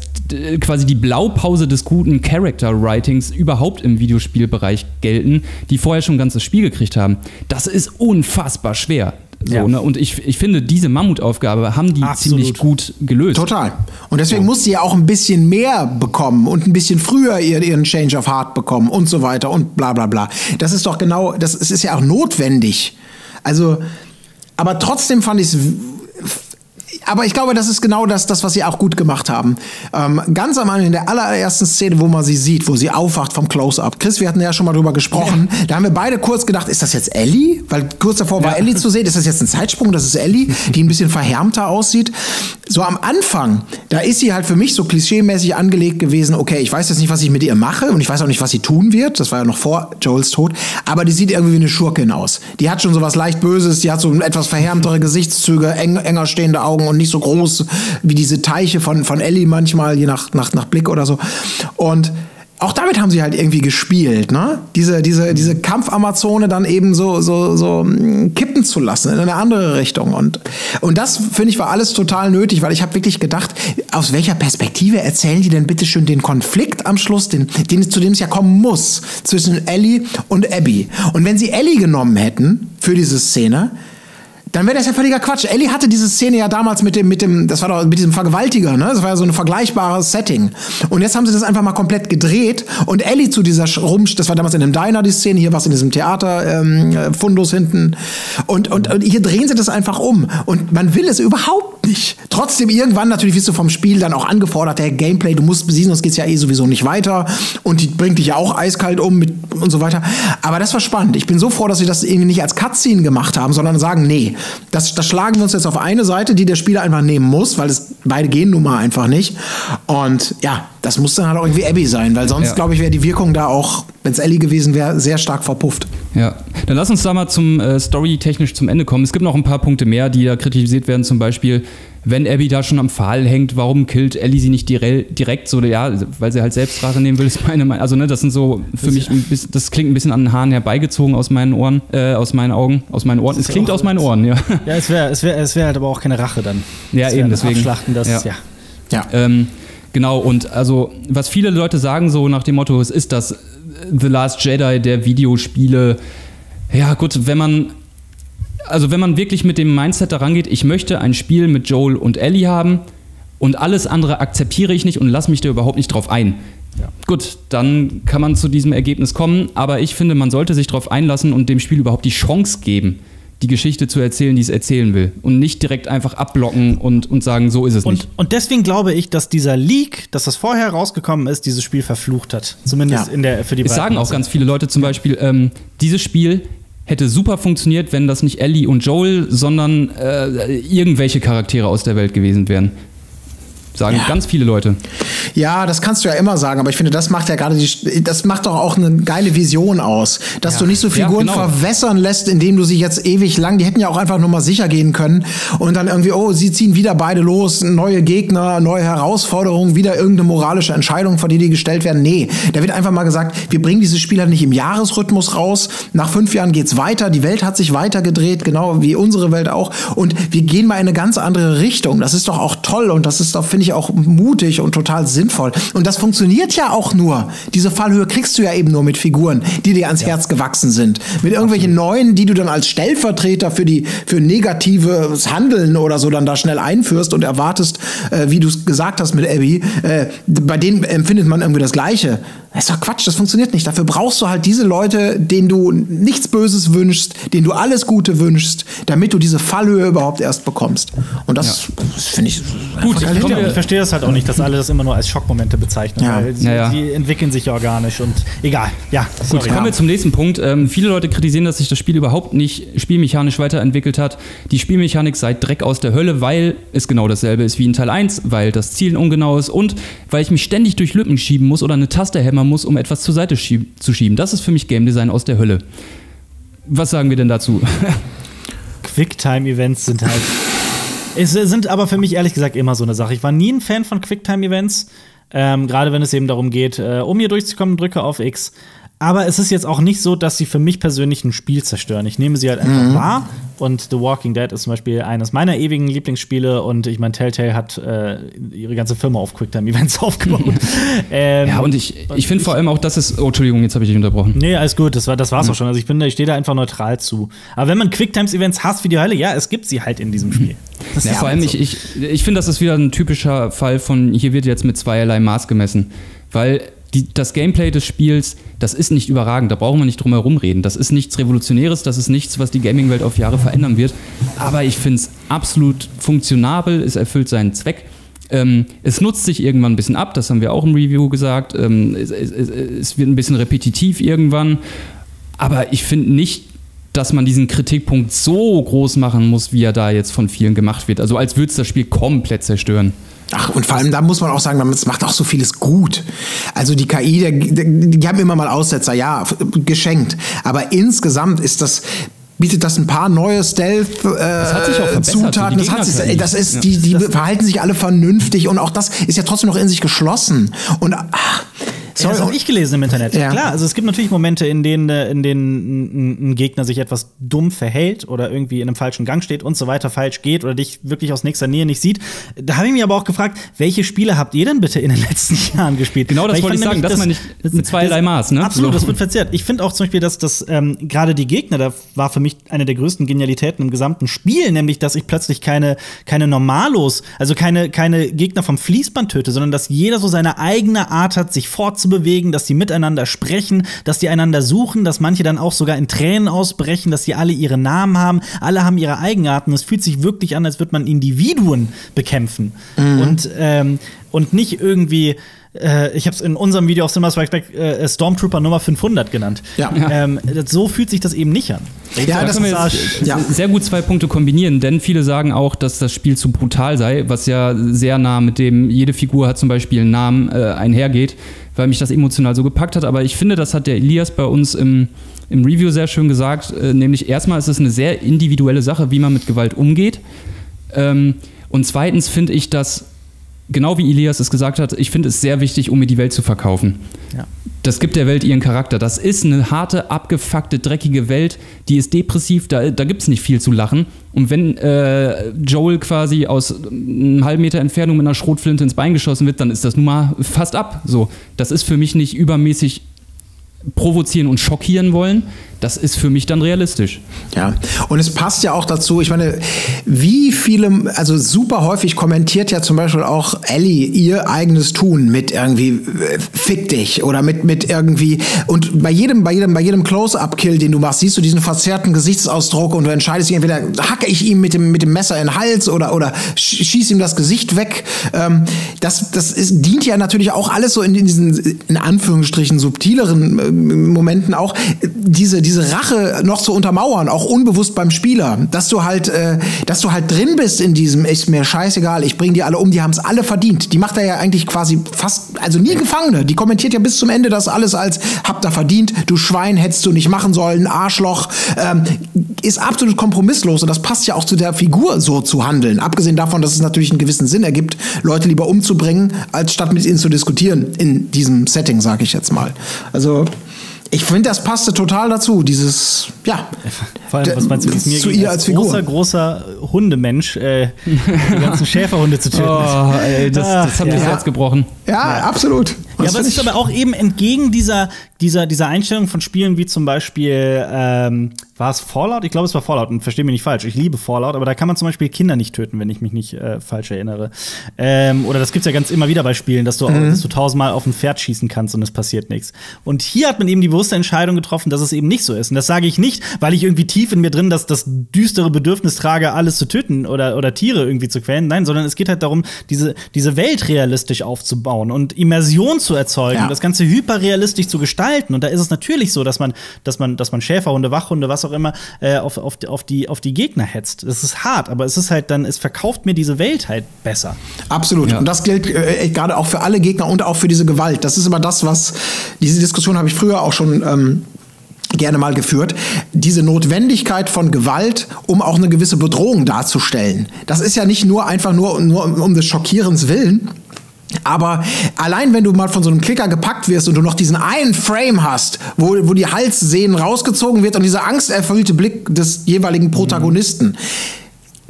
quasi die Blaupause des guten Character Writings überhaupt im Videospielbereich gelten, die vorher schon ein ganzes Spiel gekriegt haben. Das ist unfassbar schwer. So, ja. ne? Und ich, ich finde, diese Mammutaufgabe haben die Absolut. ziemlich gut gelöst. Total. Und deswegen ja. muss sie ja auch ein bisschen mehr bekommen und ein bisschen früher ihren Change of Heart bekommen und so weiter und bla bla bla. Das ist doch genau, das ist ja auch notwendig. Also, aber trotzdem fand ich es aber ich glaube, das ist genau das, das was sie auch gut gemacht haben. Ähm, ganz am Anfang, in der allerersten Szene, wo man sie sieht, wo sie aufwacht vom Close-Up. Chris, wir hatten ja schon mal drüber gesprochen. Ja. Da haben wir beide kurz gedacht, ist das jetzt Ellie? Weil kurz davor war ja. Ellie zu sehen. Ist das jetzt ein Zeitsprung? Das ist Ellie, die ein bisschen verhärmter aussieht. So am Anfang, da ist sie halt für mich so klischeemäßig angelegt gewesen. Okay, ich weiß jetzt nicht, was ich mit ihr mache und ich weiß auch nicht, was sie tun wird. Das war ja noch vor Joels Tod. Aber die sieht irgendwie wie eine Schurkin aus. Die hat schon so was leicht Böses. Die hat so etwas verhärmtere Gesichtszüge, eng, enger stehende Augen und nicht so groß wie diese Teiche von, von Ellie manchmal, je nach, nach, nach Blick oder so. Und auch damit haben sie halt irgendwie gespielt, ne? Diese, diese, diese Kampfamazone dann eben so, so, so mm, kippen zu lassen in eine andere Richtung. Und, und das, finde ich, war alles total nötig, weil ich habe wirklich gedacht, aus welcher Perspektive erzählen die denn bitte schön den Konflikt am Schluss, den, den, zu dem es ja kommen muss, zwischen Ellie und Abby. Und wenn sie Ellie genommen hätten für diese Szene, dann wäre das ja völliger Quatsch. Ellie hatte diese Szene ja damals mit dem, mit dem, das war doch mit diesem Vergewaltiger, ne? Das war ja so ein vergleichbares Setting. Und jetzt haben sie das einfach mal komplett gedreht und Ellie zu dieser Rumsch, das war damals in dem Diner die Szene, hier war es in diesem Theater, ähm, Fundus hinten. Und, und, und hier drehen sie das einfach um. Und man will es überhaupt nicht. Trotzdem irgendwann natürlich wirst du vom Spiel dann auch angefordert, der Gameplay, du musst besiegen, sonst geht's ja eh sowieso nicht weiter. Und die bringt dich ja auch eiskalt um mit und so weiter. Aber das war spannend. Ich bin so froh, dass sie das irgendwie nicht als Cutscene gemacht haben, sondern sagen, nee, das, das schlagen wir uns jetzt auf eine Seite, die der Spieler einfach nehmen muss, weil es beide gehen nun mal einfach nicht. Und ja, das muss dann halt auch irgendwie Abby sein, weil sonst, ja. glaube ich, wäre die Wirkung da auch, wenn es Ellie gewesen wäre, sehr stark verpufft. Ja, dann lass uns da mal zum äh, Story-technisch zum Ende kommen. Es gibt noch ein paar Punkte mehr, die da kritisiert werden, zum Beispiel wenn Abby da schon am Pfahl hängt, warum killt Ellie sie nicht direkt so, ja, weil sie halt selbst Rache nehmen will, ist meine Meinung. Also, ne, das sind so für mich, ein bisschen, das klingt ein bisschen an den Haaren herbeigezogen aus meinen Ohren, äh, aus meinen Augen, aus meinen Ohren. Es klingt aus meinen Ohren, ja. Ja, es wäre es wär, es wär halt aber auch keine Rache dann. Ja, eben, deswegen. Abschlachten, das, ja. ja. ja. Ähm, genau, und also, was viele Leute sagen, so nach dem Motto, es ist das The Last Jedi der Videospiele. Ja, gut, wenn man also wenn man wirklich mit dem Mindset daran geht, ich möchte ein Spiel mit Joel und Ellie haben und alles andere akzeptiere ich nicht und lasse mich da überhaupt nicht drauf ein. Ja. Gut, dann kann man zu diesem Ergebnis kommen, aber ich finde, man sollte sich darauf einlassen und dem Spiel überhaupt die Chance geben, die Geschichte zu erzählen, die es erzählen will. Und nicht direkt einfach abblocken und, und sagen, so ist es und, nicht. Und deswegen glaube ich, dass dieser Leak, dass das vorher rausgekommen ist, dieses Spiel verflucht hat. Zumindest ja. in der, für die Es sagen auch ganz viele Leute zum Beispiel, ähm, dieses Spiel hätte super funktioniert, wenn das nicht Ellie und Joel, sondern äh, irgendwelche Charaktere aus der Welt gewesen wären. Sagen ja. ganz viele Leute. Ja, das kannst du ja immer sagen, aber ich finde, das macht ja gerade die, das macht doch auch eine geile Vision aus, dass ja. du nicht so Figuren ja, genau. verwässern lässt, indem du sie jetzt ewig lang, die hätten ja auch einfach nur mal sicher gehen können und dann irgendwie, oh, sie ziehen wieder beide los, neue Gegner, neue Herausforderungen, wieder irgendeine moralische Entscheidung, vor die die gestellt werden. Nee, da wird einfach mal gesagt, wir bringen dieses Spiel halt nicht im Jahresrhythmus raus. Nach fünf Jahren geht's weiter, die Welt hat sich weitergedreht, genau wie unsere Welt auch und wir gehen mal in eine ganz andere Richtung. Das ist doch auch toll und das ist doch, finde ich, auch mutig und total sinnvoll. Und das funktioniert ja auch nur. Diese Fallhöhe kriegst du ja eben nur mit Figuren, die dir ans ja. Herz gewachsen sind. Mit irgendwelchen neuen, die du dann als Stellvertreter für die für negatives Handeln oder so dann da schnell einführst und erwartest, äh, wie du es gesagt hast mit Abby, äh, bei denen empfindet man irgendwie das Gleiche. Das ist doch Quatsch, das funktioniert nicht. Dafür brauchst du halt diese Leute, denen du nichts Böses wünschst, denen du alles Gute wünschst, damit du diese Fallhöhe überhaupt erst bekommst. Und das, ja. finde ich gut. Ich, ich, ich verstehe das halt auch nicht, dass alle das immer nur als Schockmomente bezeichnen. Ja. Weil sie, ja, die entwickeln sich organisch und egal. Ja, gut, sorry, kommen wir zum nächsten Punkt. Ähm, viele Leute kritisieren, dass sich das Spiel überhaupt nicht spielmechanisch weiterentwickelt hat. Die Spielmechanik sei Dreck aus der Hölle, weil es genau dasselbe ist wie in Teil 1, weil das Ziel ungenau ist und weil ich mich ständig durch Lücken schieben muss oder eine Taste hämmern muss, um etwas zur Seite schieb zu schieben. Das ist für mich Game Design aus der Hölle. Was sagen wir denn dazu? Quicktime-Events sind halt. Es sind aber für mich ehrlich gesagt immer so eine Sache. Ich war nie ein Fan von Quicktime-Events. Ähm, Gerade wenn es eben darum geht, äh, um hier durchzukommen, drücke auf X. Aber es ist jetzt auch nicht so, dass sie für mich persönlich ein Spiel zerstören. Ich nehme sie halt einfach mhm. wahr. Und The Walking Dead ist zum Beispiel eines meiner ewigen Lieblingsspiele. Und ich meine, Telltale hat äh, ihre ganze Firma auf Quicktime-Events aufgebaut. ähm, ja, und ich, ich finde vor allem auch, dass es. Oh, Entschuldigung, jetzt habe ich dich unterbrochen. Nee, alles gut, das, war, das war's mhm. auch schon. Also ich bin ich stehe da einfach neutral zu. Aber wenn man Quicktime-Events hasst wie die Hölle, ja, es gibt sie halt in diesem Spiel. Das ja, vor allem, so. ich, ich, ich finde, das ist wieder ein typischer Fall von, hier wird jetzt mit zweierlei Maß gemessen. Weil die, das Gameplay des Spiels, das ist nicht überragend, da brauchen wir nicht drum herum reden. Das ist nichts Revolutionäres, das ist nichts, was die Gaming-Welt auf Jahre verändern wird. Aber ich finde es absolut funktionabel, es erfüllt seinen Zweck. Ähm, es nutzt sich irgendwann ein bisschen ab, das haben wir auch im Review gesagt. Ähm, es, es, es, wird ein bisschen repetitiv irgendwann. Aber ich finde nicht, dass man diesen Kritikpunkt so groß machen muss, wie er da jetzt von vielen gemacht wird. Also als würde es das Spiel komplett zerstören. Ach, und vor allem, da muss man auch sagen, es macht auch so vieles gut. Also die KI, der, die haben immer mal Aussetzer, ja, geschenkt. Aber insgesamt ist das bietet das ein paar neue Stealth äh, Zutaten. Das, hat sich, das ist, die, die verhalten sich alle vernünftig und auch das ist ja trotzdem noch in sich geschlossen. Und ach, Sorry, ja, das habe ich gelesen im Internet. Ja. Klar, also es gibt natürlich Momente, in denen, äh, in denen ein Gegner sich etwas dumm verhält oder irgendwie in einem falschen Gang steht und so weiter falsch geht oder dich wirklich aus nächster Nähe nicht sieht. Da habe ich mich aber auch gefragt, welche Spiele habt ihr denn bitte in den letzten Jahren gespielt? Genau das wollte ich sagen, dass man nicht mit zweierlei Maß, ne? Absolut, das wird verzerrt. Ich finde auch zum Beispiel, dass das ähm, gerade die Gegner, da war für mich eine der größten Genialitäten im gesamten Spiel, nämlich, dass ich plötzlich keine, keine Normalos, also keine, keine Gegner vom Fließband töte, sondern dass jeder so seine eigene Art hat, sich fortzubewegen bewegen, dass die miteinander sprechen, dass die einander suchen, dass manche dann auch sogar in Tränen ausbrechen, dass sie alle ihre Namen haben, alle haben ihre Eigenarten. Es fühlt sich wirklich an, als würde man Individuen bekämpfen mhm. und, ähm, und nicht irgendwie äh, ich habe es in unserem Video auf Cinema Strikes Back äh, Stormtrooper Nummer 500 genannt. Ja. Ähm, so fühlt sich das eben nicht an. Ja, das können wir jetzt ja. sehr gut zwei Punkte kombinieren, denn viele sagen auch, dass das Spiel zu brutal sei, was ja sehr nah mit dem, jede Figur hat zum Beispiel einen Namen äh, einhergeht, weil mich das emotional so gepackt hat. Aber ich finde, das hat der Elias bei uns im, im Review sehr schön gesagt, äh, nämlich erstmal ist es eine sehr individuelle Sache, wie man mit Gewalt umgeht. Ähm, und zweitens finde ich, dass genau wie Elias es gesagt hat, ich finde es sehr wichtig, um mir die Welt zu verkaufen. Ja. Das gibt der Welt ihren Charakter. Das ist eine harte, abgefuckte, dreckige Welt, die ist depressiv, da, da gibt es nicht viel zu lachen. Und wenn äh, Joel quasi aus einem halben Meter Entfernung mit einer Schrotflinte ins Bein geschossen wird, dann ist das nun mal fast ab. So, das ist für mich nicht übermäßig provozieren und schockieren wollen, das ist für mich dann realistisch. Ja, und es passt ja auch dazu, ich meine, wie viele, also super häufig kommentiert ja zum Beispiel auch Ellie ihr eigenes Tun mit irgendwie äh, fick dich oder mit, mit irgendwie, und bei jedem, bei jedem, bei jedem Close-Up-Kill, den du machst, siehst du diesen verzerrten Gesichtsausdruck und du entscheidest entweder hacke ich ihm mit dem, mit dem Messer in den Hals oder, oder schieß ihm das Gesicht weg. Ähm, das das ist, dient ja natürlich auch alles so in, in diesen, in Anführungsstrichen, subtileren Momenten auch, diese, diese Rache noch zu untermauern, auch unbewusst beim Spieler, dass du halt, äh, dass du halt drin bist in diesem, ist mir scheißegal, ich bring die alle um, die haben es alle verdient. Die macht er ja eigentlich quasi fast, also nie Gefangene. Die kommentiert ja bis zum Ende das alles als, habt ihr verdient, du Schwein, hättest du nicht machen sollen, Arschloch, ähm, ist absolut kompromisslos und das passt ja auch zu der Figur so zu handeln. Abgesehen davon, dass es natürlich einen gewissen Sinn ergibt, Leute lieber umzubringen, als statt mit ihnen zu diskutieren in diesem Setting, sage ich jetzt mal. Also ich finde, das passte total dazu. Dieses, ja. Vor allem, was meinst du, wie es mir zu ging, ihr als Figur. großer, großer Hundemensch, äh, die ganzen Schäferhunde zu töten. Oh, ey, das, das hat mir Ja. das Herz gebrochen. Ja, absolut. Ja, Das aber es ist aber auch eben entgegen dieser, dieser, dieser Einstellung von Spielen wie zum Beispiel, ähm, war es Fallout? Ich glaube, es war Fallout und verstehe mich nicht falsch. Ich liebe Fallout, aber da kann man zum Beispiel Kinder nicht töten, wenn ich mich nicht äh, falsch erinnere. Ähm, oder das gibt's ja ganz immer wieder bei Spielen, dass du, dass du tausendmal auf ein Pferd schießen kannst und es passiert nichts. Und hier hat man eben die bewusste Entscheidung getroffen, dass es eben nicht so ist. Und das sage ich nicht, weil ich irgendwie tief in mir drin das, das düstere Bedürfnis trage, alles zu töten oder, oder Tiere irgendwie zu quälen. Nein, sondern es geht halt darum, diese, diese Welt realistisch aufzubauen und Immersion zu erzeugen, Ja. das Ganze hyperrealistisch zu gestalten. Und da ist es natürlich so, dass man, dass man, dass man Schäferhunde, Wachhunde, was auch immer, äh, auf, auf, auf, die, auf die Gegner hetzt. Das ist hart, aber es ist halt dann, es verkauft mir diese Welt halt besser. Absolut. Ja. Und das gilt äh, gerade auch für alle Gegner und auch für diese Gewalt. Das ist immer das, was diese Diskussion habe ich früher auch schon ähm, gerne mal geführt. Diese Notwendigkeit von Gewalt, um auch eine gewisse Bedrohung darzustellen. Das ist ja nicht nur einfach nur, nur um, um des Schockierens willen. Aber allein wenn du mal von so einem Klicker gepackt wirst und du noch diesen einen Frame hast, wo, wo die Halssehnen rausgezogen wird und dieser angsterfüllte Blick des jeweiligen Protagonisten.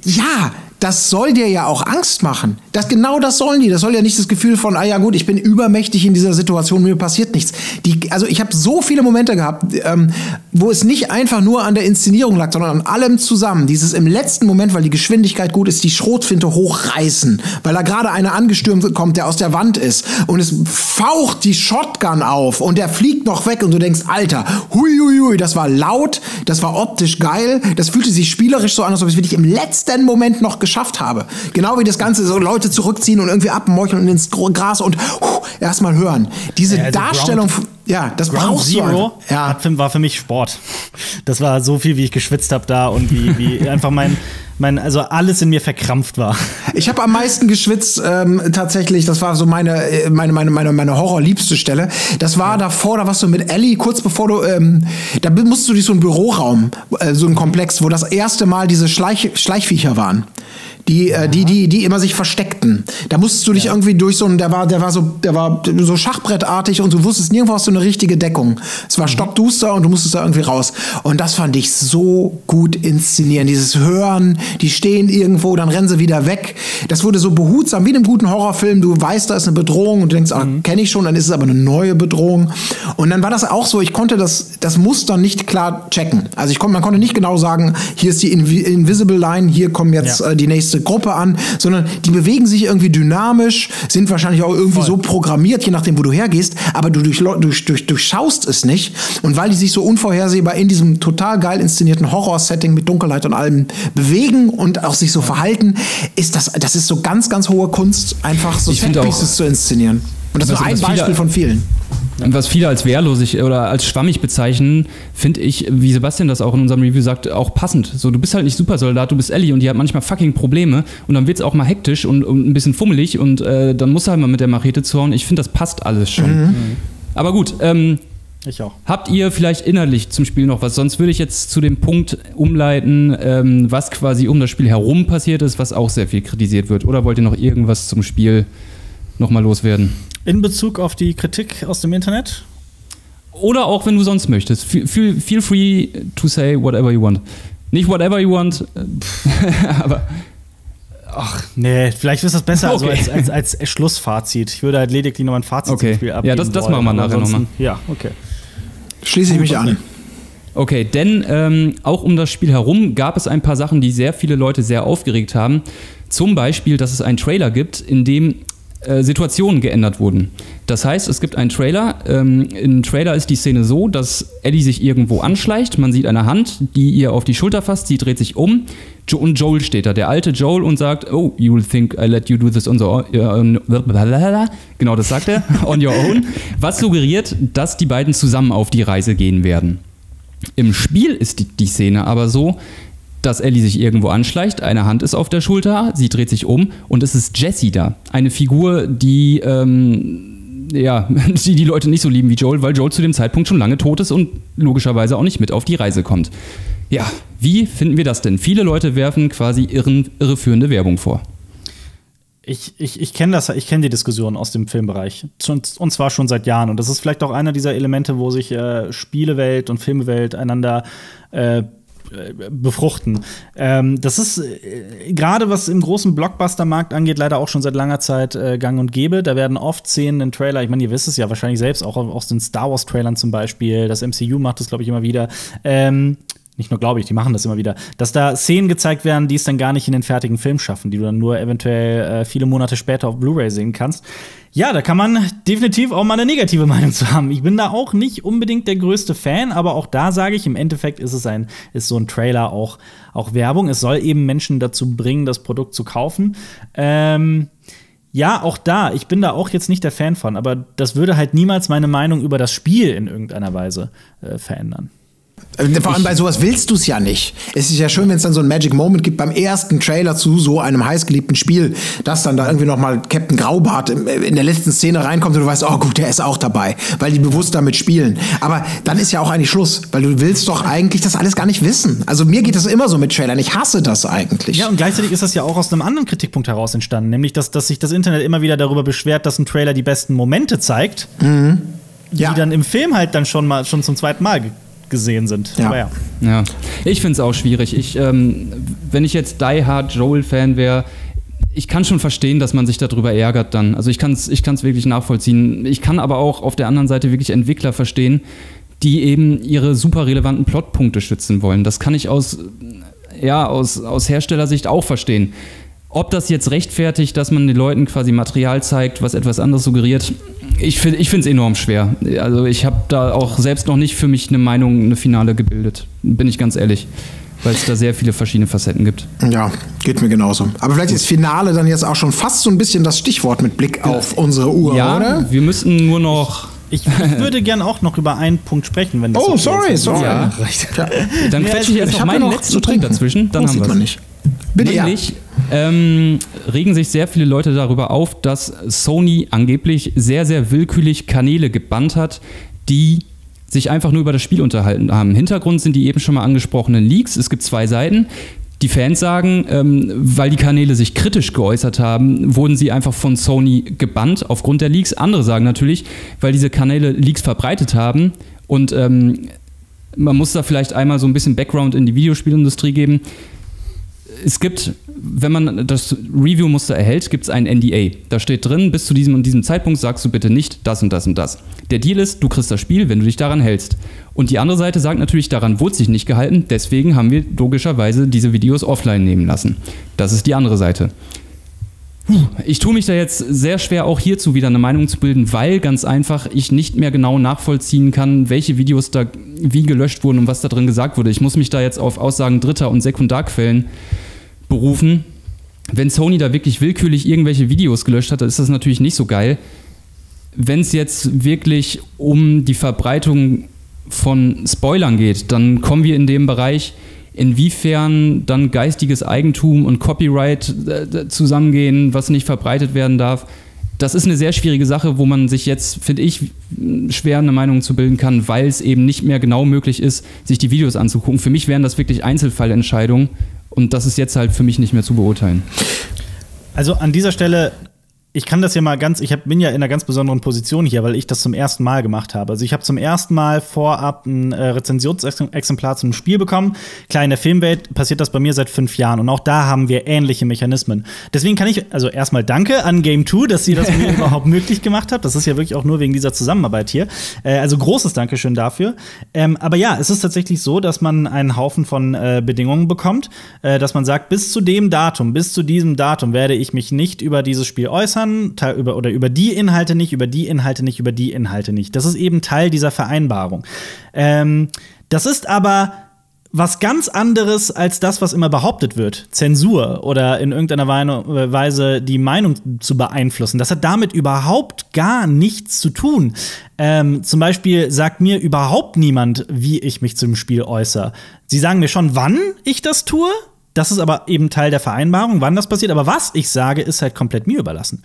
Ja, das soll dir ja auch Angst machen. Das, genau das sollen die. Das soll ja nicht das Gefühl von, ah ja gut, ich bin übermächtig in dieser Situation, mir passiert nichts. Die, also ich habe so viele Momente gehabt, ähm, wo es nicht einfach nur an der Inszenierung lag, sondern an allem zusammen. Dieses im letzten Moment, weil die Geschwindigkeit gut ist, die Schrotfinte hochreißen, weil da gerade einer angestürmt kommt, der aus der Wand ist und es faucht die Shotgun auf und der fliegt noch weg und du denkst, Alter, hui, hui, hui, das war laut, das war optisch geil, das fühlte sich spielerisch so an, als ob ich es wirklich im letzten Moment noch geschafft habe. Genau wie das Ganze so Leute zurückziehen und irgendwie abmeucheln und ins Gras und huh, erstmal hören. Diese Ja, also Darstellung, Ground- ja, das Ground brauchst du Zero einfach. Ja, hat war für mich Sport. Das war so viel, wie ich geschwitzt habe da und wie, wie einfach mein, mein, also alles in mir verkrampft war. Ich habe am meisten geschwitzt ähm, tatsächlich. Das war so meine äh, meine meine meine meine Horrorliebste Stelle. Das war davor, da warst du mit Ellie kurz bevor du ähm, da musst du durch so einen Büroraum, äh, so einen Komplex, wo das erste Mal diese Schleich Schleichviecher waren. Die, äh, die, die, die immer sich versteckten. Da musstest du dich irgendwie durch so ein, der war, der war so, der war so Schachbrettartig und du wusstest nirgendwo hast du eine richtige Deckung. Es war stockduster und du musstest da irgendwie raus. Und das fand ich so gut inszenieren. Dieses Hören, die stehen irgendwo, dann rennen sie wieder weg. Das wurde so behutsam, wie in einem guten Horrorfilm. Du weißt, da ist eine Bedrohung und du denkst, ah, kenne ich schon, dann ist es aber eine neue Bedrohung. Und dann war das auch so, ich konnte das, das Muster nicht klar checken. Also ich konnte, man konnte nicht genau sagen, hier ist die Invi Invisible Line, hier kommen jetzt Ja. äh, die nächste Gruppe an, sondern die bewegen sich irgendwie dynamisch, sind wahrscheinlich auch irgendwie so programmiert, je nachdem, wo du hergehst, aber du durch, durch, durch, durchschaust es nicht. Und weil die sich so unvorhersehbar in diesem total geil inszenierten Horror-Setting mit Dunkelheit und allem bewegen und auch sich so verhalten, ist das, das ist so ganz, ganz hohe Kunst, einfach so Setpieces zu inszenieren. Und das ist nur ein viele- Beispiel von vielen. Und was viele als wehrlosig oder als schwammig bezeichnen, finde ich, wie Sebastian das auch in unserem Review sagt, auch passend. So, du bist halt nicht Supersoldat, du bist Ellie und die hat manchmal fucking Probleme und dann wird es auch mal hektisch und, und ein bisschen fummelig und äh, dann muss er halt mal mit der Machete zuhauen. Ich finde, das passt alles schon. Aber gut, ähm, Ich auch. Habt ihr vielleicht innerlich zum Spiel noch was? Sonst würde ich jetzt zu dem Punkt umleiten, ähm, was quasi um das Spiel herum passiert ist, was auch sehr viel kritisiert wird. Oder wollt ihr noch irgendwas zum Spiel nochmal loswerden? In Bezug auf die Kritik aus dem Internet? Oder auch, wenn du sonst möchtest. Feel, feel, free to say whatever you want. Nicht whatever you want, äh, aber Ach, nee, vielleicht ist das besser Okay. also als, als, als Schlussfazit. Ich würde halt lediglich nochmal ein Fazit Okay. zum Spiel Ja, abgeben. das- das wollen. machen wir nachher Ansonsten- noch Ja, okay. Schließe ich mich an. Okay, denn ähm, auch um das Spiel herum gab es ein paar Sachen, die sehr viele Leute sehr aufgeregt haben. Zum Beispiel, dass es einen Trailer gibt, in dem äh, Situationen geändert wurden. Das heißt, es gibt einen Trailer. Ähm, Im Trailer ist die Szene so, dass Ellie sich irgendwo anschleicht. Man sieht eine Hand, die ihr auf die Schulter fasst. Sie dreht sich um. Jo und Joel steht da, der alte Joel, und sagt: Oh, you think I let you do this on, the, uh, Genau, das sagt er. On your own. Was suggeriert, dass die beiden zusammen auf die Reise gehen werden. Im Spiel ist die, die Szene aber so, dass Ellie sich irgendwo anschleicht, eine Hand ist auf der Schulter, sie dreht sich um und es ist Jessie da. Eine Figur, die, ähm, ja, die die Leute nicht so lieben wie Joel, weil Joel zu dem Zeitpunkt schon lange tot ist und logischerweise auch nicht mit auf die Reise kommt. Ja, wie finden wir das denn? Viele Leute werfen quasi irren, irreführende Werbung vor. Ich, ich, ich kenne das, ich kenne die Diskussion aus dem Filmbereich. Und zwar schon seit Jahren. Und das ist vielleicht auch einer dieser Elemente, wo sich äh, Spielewelt und Filmwelt einander äh, befruchten. Ähm, das ist äh, gerade was im großen Blockbuster-Markt angeht, leider auch schon seit langer Zeit äh, gang und gäbe. Da werden oft Szenen in Trailer, ich meine, ihr wisst es ja wahrscheinlich selbst, auch aus den Star Wars-Trailern zum Beispiel, das MCU macht das, glaube ich, immer wieder. Ähm, nicht nur glaube ich, die machen das immer wieder, dass da Szenen gezeigt werden, die es dann gar nicht in den fertigen Film schaffen, die du dann nur eventuell äh, viele Monate später auf Blu-ray sehen kannst. Ja, da kann man definitiv auch mal eine negative Meinung zu haben. Ich bin da auch nicht unbedingt der größte Fan, aber auch da sage ich, im Endeffekt ist es ein, ist so ein Trailer auch, auch Werbung. Es soll eben Menschen dazu bringen, das Produkt zu kaufen. Ähm, ja, auch da, ich bin da auch jetzt nicht der Fan von, aber das würde halt niemals meine Meinung über das Spiel in irgendeiner Weise äh, verändern. Äh, vor allem bei sowas willst du es ja nicht. Es ist ja schön, wenn es dann so ein Magic Moment gibt beim ersten Trailer zu so einem heißgeliebten Spiel, dass dann da irgendwie noch mal Captain Graubart in der letzten Szene reinkommt und du weißt, oh gut, der ist auch dabei, weil die bewusst damit spielen. Aber dann ist ja auch eigentlich Schluss, weil du willst doch eigentlich das alles gar nicht wissen. Also mir geht das immer so mit Trailern. Ich hasse das eigentlich. Ja, und gleichzeitig ist das ja auch aus einem anderen Kritikpunkt heraus entstanden, nämlich dass, dass sich das Internet immer wieder darüber beschwert, dass ein Trailer die besten Momente zeigt. Mhm. Die ja. dann im Film halt dann schon mal schon zum zweiten Mal gesehen sind. Ja. ja. ja. Ich finde es auch schwierig. Ich, ähm, wenn ich jetzt Die Hard Joel-Fan wäre, ich kann schon verstehen, dass man sich darüber ärgert dann. Also ich kann es ich kann's wirklich nachvollziehen. Ich kann aber auch auf der anderen Seite wirklich Entwickler verstehen, die eben ihre super relevanten Plotpunkte schützen wollen. Das kann ich aus, ja, aus, aus Herstellersicht auch verstehen. Ob das jetzt rechtfertigt, dass man den Leuten quasi Material zeigt, was etwas anderes suggeriert, ich finde es enorm schwer. Also ich habe da auch selbst noch nicht für mich eine Meinung, eine Finale gebildet, bin ich ganz ehrlich. Weil es da sehr viele verschiedene Facetten gibt. Ja, geht mir genauso. Aber vielleicht ist Finale dann jetzt auch schon fast so ein bisschen das Stichwort mit Blick auf unsere Uhr, ja, oder? Wir müssen nur noch ich, ich, würde gern auch noch über einen Punkt sprechen, wenn das Oh, okay sorry, ist. sorry. Ja. Ja. Dann quetsche ich jetzt noch meinen letzten Punkt dazwischen. Dann oh, haben wir nicht. Bitte, Nämlich ähm, regen sich sehr viele Leute darüber auf, dass Sony angeblich sehr, sehr willkürlich Kanäle gebannt hat, die sich einfach nur über das Spiel unterhalten haben. Hintergrund sind die eben schon mal angesprochenen Leaks. Es gibt zwei Seiten. Die Fans sagen, ähm, weil die Kanäle sich kritisch geäußert haben, wurden sie einfach von Sony gebannt aufgrund der Leaks. Andere sagen natürlich, weil diese Kanäle Leaks verbreitet haben und ähm, man muss da vielleicht einmal so ein bisschen Background in die Videospielindustrie geben es gibt, wenn man das Review-Muster erhält, gibt es ein NDA. Da steht drin, bis zu diesem und diesem Zeitpunkt sagst du bitte nicht das und das und das. Der Deal ist, du kriegst das Spiel, wenn du dich daran hältst. Und die andere Seite sagt natürlich, daran wurde sich nicht gehalten, deswegen haben wir logischerweise diese Videos offline nehmen lassen. Das ist die andere Seite. Ich tue mich da jetzt sehr schwer, auch hierzu wieder eine Meinung zu bilden, weil ganz einfach ich nicht mehr genau nachvollziehen kann, welche Videos da wie gelöscht wurden und was da drin gesagt wurde. Ich muss mich da jetzt auf Aussagen Dritter- und Sekundarquellen berufen. Wenn Sony da wirklich willkürlich irgendwelche Videos gelöscht hat, ist das natürlich nicht so geil. Wenn es jetzt wirklich um die Verbreitung von Spoilern geht, dann kommen wir in dem Bereich, inwiefern dann geistiges Eigentum und Copyright äh, zusammengehen, was nicht verbreitet werden darf. Das ist eine sehr schwierige Sache, wo man sich jetzt, finde ich, schwer eine Meinung zu bilden kann, weil es eben nicht mehr genau möglich ist, sich die Videos anzugucken. Für mich wären das wirklich Einzelfallentscheidungen und das ist jetzt halt für mich nicht mehr zu beurteilen. Also an dieser Stelle ich kann das ja mal ganz, ich hab, bin ja in einer ganz besonderen Position hier, weil ich das zum ersten Mal gemacht habe. Also ich habe zum ersten Mal vorab ein äh, Rezensionsexemplar zum Spiel bekommen. Klar, in der Filmwelt passiert das bei mir seit fünf Jahren und auch da haben wir ähnliche Mechanismen. Deswegen kann ich, also erstmal danke an Game 2, dass ihr das mir überhaupt möglich gemacht habt. Das ist ja wirklich auch nur wegen dieser Zusammenarbeit hier. Äh, also großes Dankeschön dafür. Ähm, aber ja, es ist tatsächlich so, dass man einen Haufen von äh, Bedingungen bekommt, äh, dass man sagt, bis zu dem Datum, bis zu diesem Datum werde ich mich nicht über dieses Spiel äußern kann, über, oder über die Inhalte nicht, über die Inhalte nicht, über die Inhalte nicht. Das ist eben Teil dieser Vereinbarung. Ähm, das ist aber was ganz anderes als das, was immer behauptet wird. Zensur oder in irgendeiner Weise die Meinung zu beeinflussen. Das hat damit überhaupt gar nichts zu tun. Ähm, zum Beispiel sagt mir überhaupt niemand, wie ich mich zum Spiel äußere. Sie sagen mir schon, wann ich das tue. Das ist aber eben Teil der Vereinbarung, wann das passiert. Aber was ich sage, ist halt komplett mir überlassen.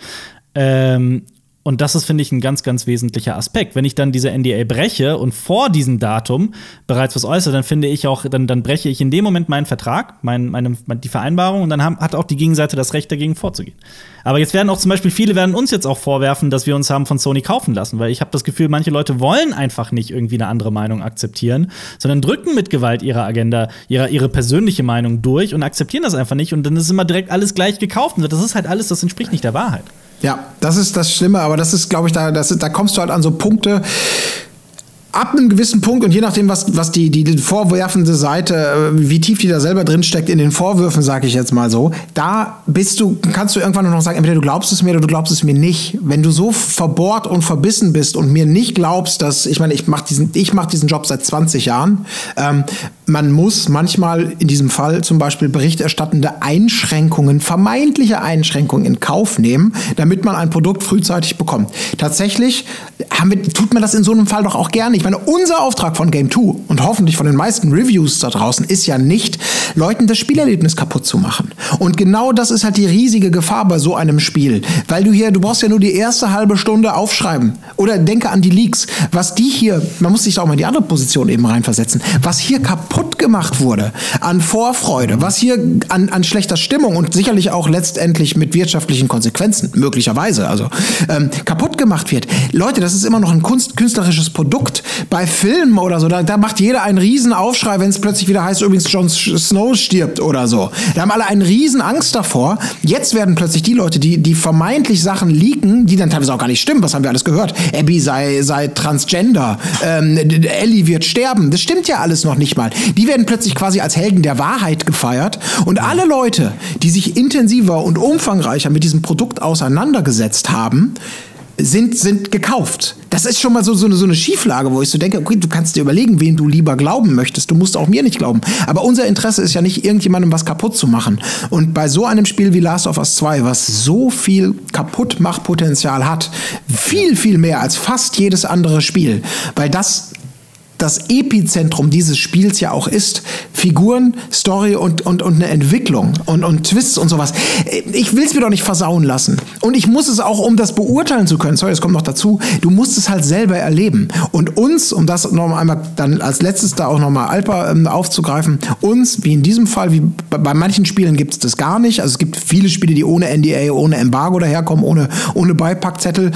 Ähm, und das ist, finde ich, ein ganz, ganz wesentlicher Aspekt. Wenn ich dann diese NDA breche und vor diesem Datum bereits was äußere, dann finde ich auch, dann, dann breche ich in dem Moment meinen Vertrag, mein, meine, die Vereinbarung und dann haben, hat auch die Gegenseite das Recht, dagegen vorzugehen. Aber jetzt werden auch zum Beispiel viele werden uns jetzt auch vorwerfen, dass wir uns haben von Sony kaufen lassen, weil ich habe das Gefühl, manche Leute wollen einfach nicht irgendwie eine andere Meinung akzeptieren, sondern drücken mit Gewalt ihre Agenda, ihre, ihre persönliche Meinung durch und akzeptieren das einfach nicht und dann ist immer direkt alles gleich gekauft. Und das ist halt alles, das entspricht nicht der Wahrheit. Ja, das ist das Schlimme, aber das ist, glaube ich, da, das, da kommst du halt an so Punkte, ab einem gewissen Punkt und je nachdem, was, was die, die vorwerfende Seite, äh, wie tief die da selber drin steckt in den Vorwürfen, sage ich jetzt mal so, da bist du, kannst du irgendwann nur noch sagen, entweder du glaubst es mir oder du glaubst es mir nicht. Wenn du so verbohrt und verbissen bist und mir nicht glaubst, dass, ich meine, ich mache diesen, mach diesen Job seit 20 Jahren, ähm, man muss manchmal in diesem Fall zum Beispiel berichterstattende Einschränkungen, vermeintliche Einschränkungen in Kauf nehmen, damit man ein Produkt frühzeitig bekommt. Tatsächlich haben wir, tut man das in so einem Fall doch auch gerne. Ich meine, unser Auftrag von Game 2 und hoffentlich von den meisten Reviews da draußen ist ja nicht, Leuten das Spielerlebnis kaputt zu machen. Und genau das ist halt die riesige Gefahr bei so einem Spiel. Weil du hier, du brauchst ja nur die erste halbe Stunde aufschreiben. Oder denke an die Leaks. Was die hier, man muss sich da auch mal in die andere Position eben reinversetzen, was hier kaputt gemacht wurde an Vorfreude, was hier an, an schlechter Stimmung und sicherlich auch letztendlich mit wirtschaftlichen Konsequenzen, möglicherweise, also ähm, kaputt gemacht wird. Leute, das ist immer noch ein Kunst, künstlerisches Produkt bei Filmen oder so, da, da macht jeder einen riesen Aufschrei, wenn es plötzlich wieder heißt, übrigens Jon Snow stirbt oder so. Da haben alle einen riesen Angst davor. Jetzt werden plötzlich die Leute, die, die vermeintlich Sachen leaken, die dann teilweise auch gar nicht stimmen, was haben wir alles gehört? Abby sei, sei transgender, ähm, Ellie wird sterben. Das stimmt ja alles noch nicht mal. Die werden plötzlich quasi als Helden der Wahrheit gefeiert. Und alle Leute, die sich intensiver und umfangreicher mit diesem Produkt auseinandergesetzt haben, sind, sind gekauft. Das ist schon mal so, so, eine, so eine Schieflage, wo ich so denke, okay, du kannst dir überlegen, wen du lieber glauben möchtest. Du musst auch mir nicht glauben. Aber unser Interesse ist ja nicht, irgendjemandem was kaputt zu machen. Und bei so einem Spiel wie Last of Us 2, was so viel Kaputtmachpotenzial hat, viel, viel mehr als fast jedes andere Spiel, weil das das Epizentrum dieses Spiels ja auch ist. Figuren, Story und, und, und eine Entwicklung und, und Twists und sowas. Ich will es mir doch nicht versauen lassen. Und ich muss es auch, um das beurteilen zu können, sorry, das kommt noch dazu, du musst es halt selber erleben. Und uns, um das noch einmal dann als letztes da auch nochmal Alpa ähm, aufzugreifen, uns, wie in diesem Fall, wie bei, bei manchen Spielen gibt es das gar nicht. Also es gibt viele Spiele, die ohne NDA, ohne Embargo daherkommen, ohne, ohne Beipackzettel.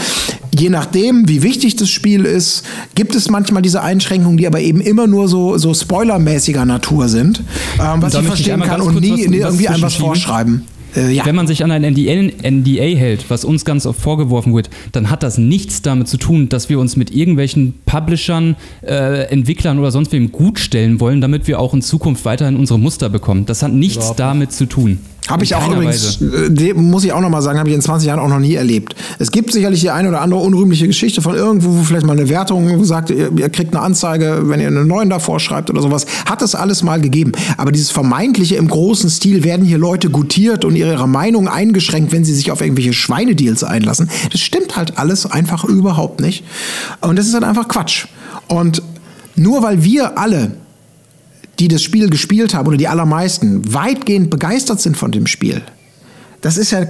Je nachdem, wie wichtig das Spiel ist, gibt es manchmal diese Einschränkungen die aber eben immer nur so, so spoilermäßiger Natur sind, ähm, was ich verstehen kann und nie irgendwie einem was vorschreiben. Äh, ja. Wenn man sich an ein NDA, NDA, hält, was uns ganz oft vorgeworfen wird, dann hat das nichts damit zu tun, dass wir uns mit irgendwelchen Publishern, äh, Entwicklern oder sonst wem gut stellen wollen, damit wir auch in Zukunft weiterhin unsere Muster bekommen. Das hat nichts damit zu tun. Habe ich auch übrigens, äh, muss ich auch noch mal sagen, habe ich in 20 Jahren auch noch nie erlebt. Es gibt sicherlich die eine oder andere unrühmliche Geschichte von irgendwo, wo vielleicht mal eine Wertung sagt, ihr, ihr kriegt eine Anzeige, wenn ihr einen neuen davor schreibt oder sowas. Hat es alles mal gegeben. Aber dieses vermeintliche im großen Stil werden hier Leute gutiert und ihre Meinung eingeschränkt, wenn sie sich auf irgendwelche Schweinedeals einlassen. Das stimmt halt alles einfach überhaupt nicht. Und das ist halt einfach Quatsch. Und nur weil wir alle die das Spiel gespielt haben oder die allermeisten weitgehend begeistert sind von dem Spiel. Das ist ja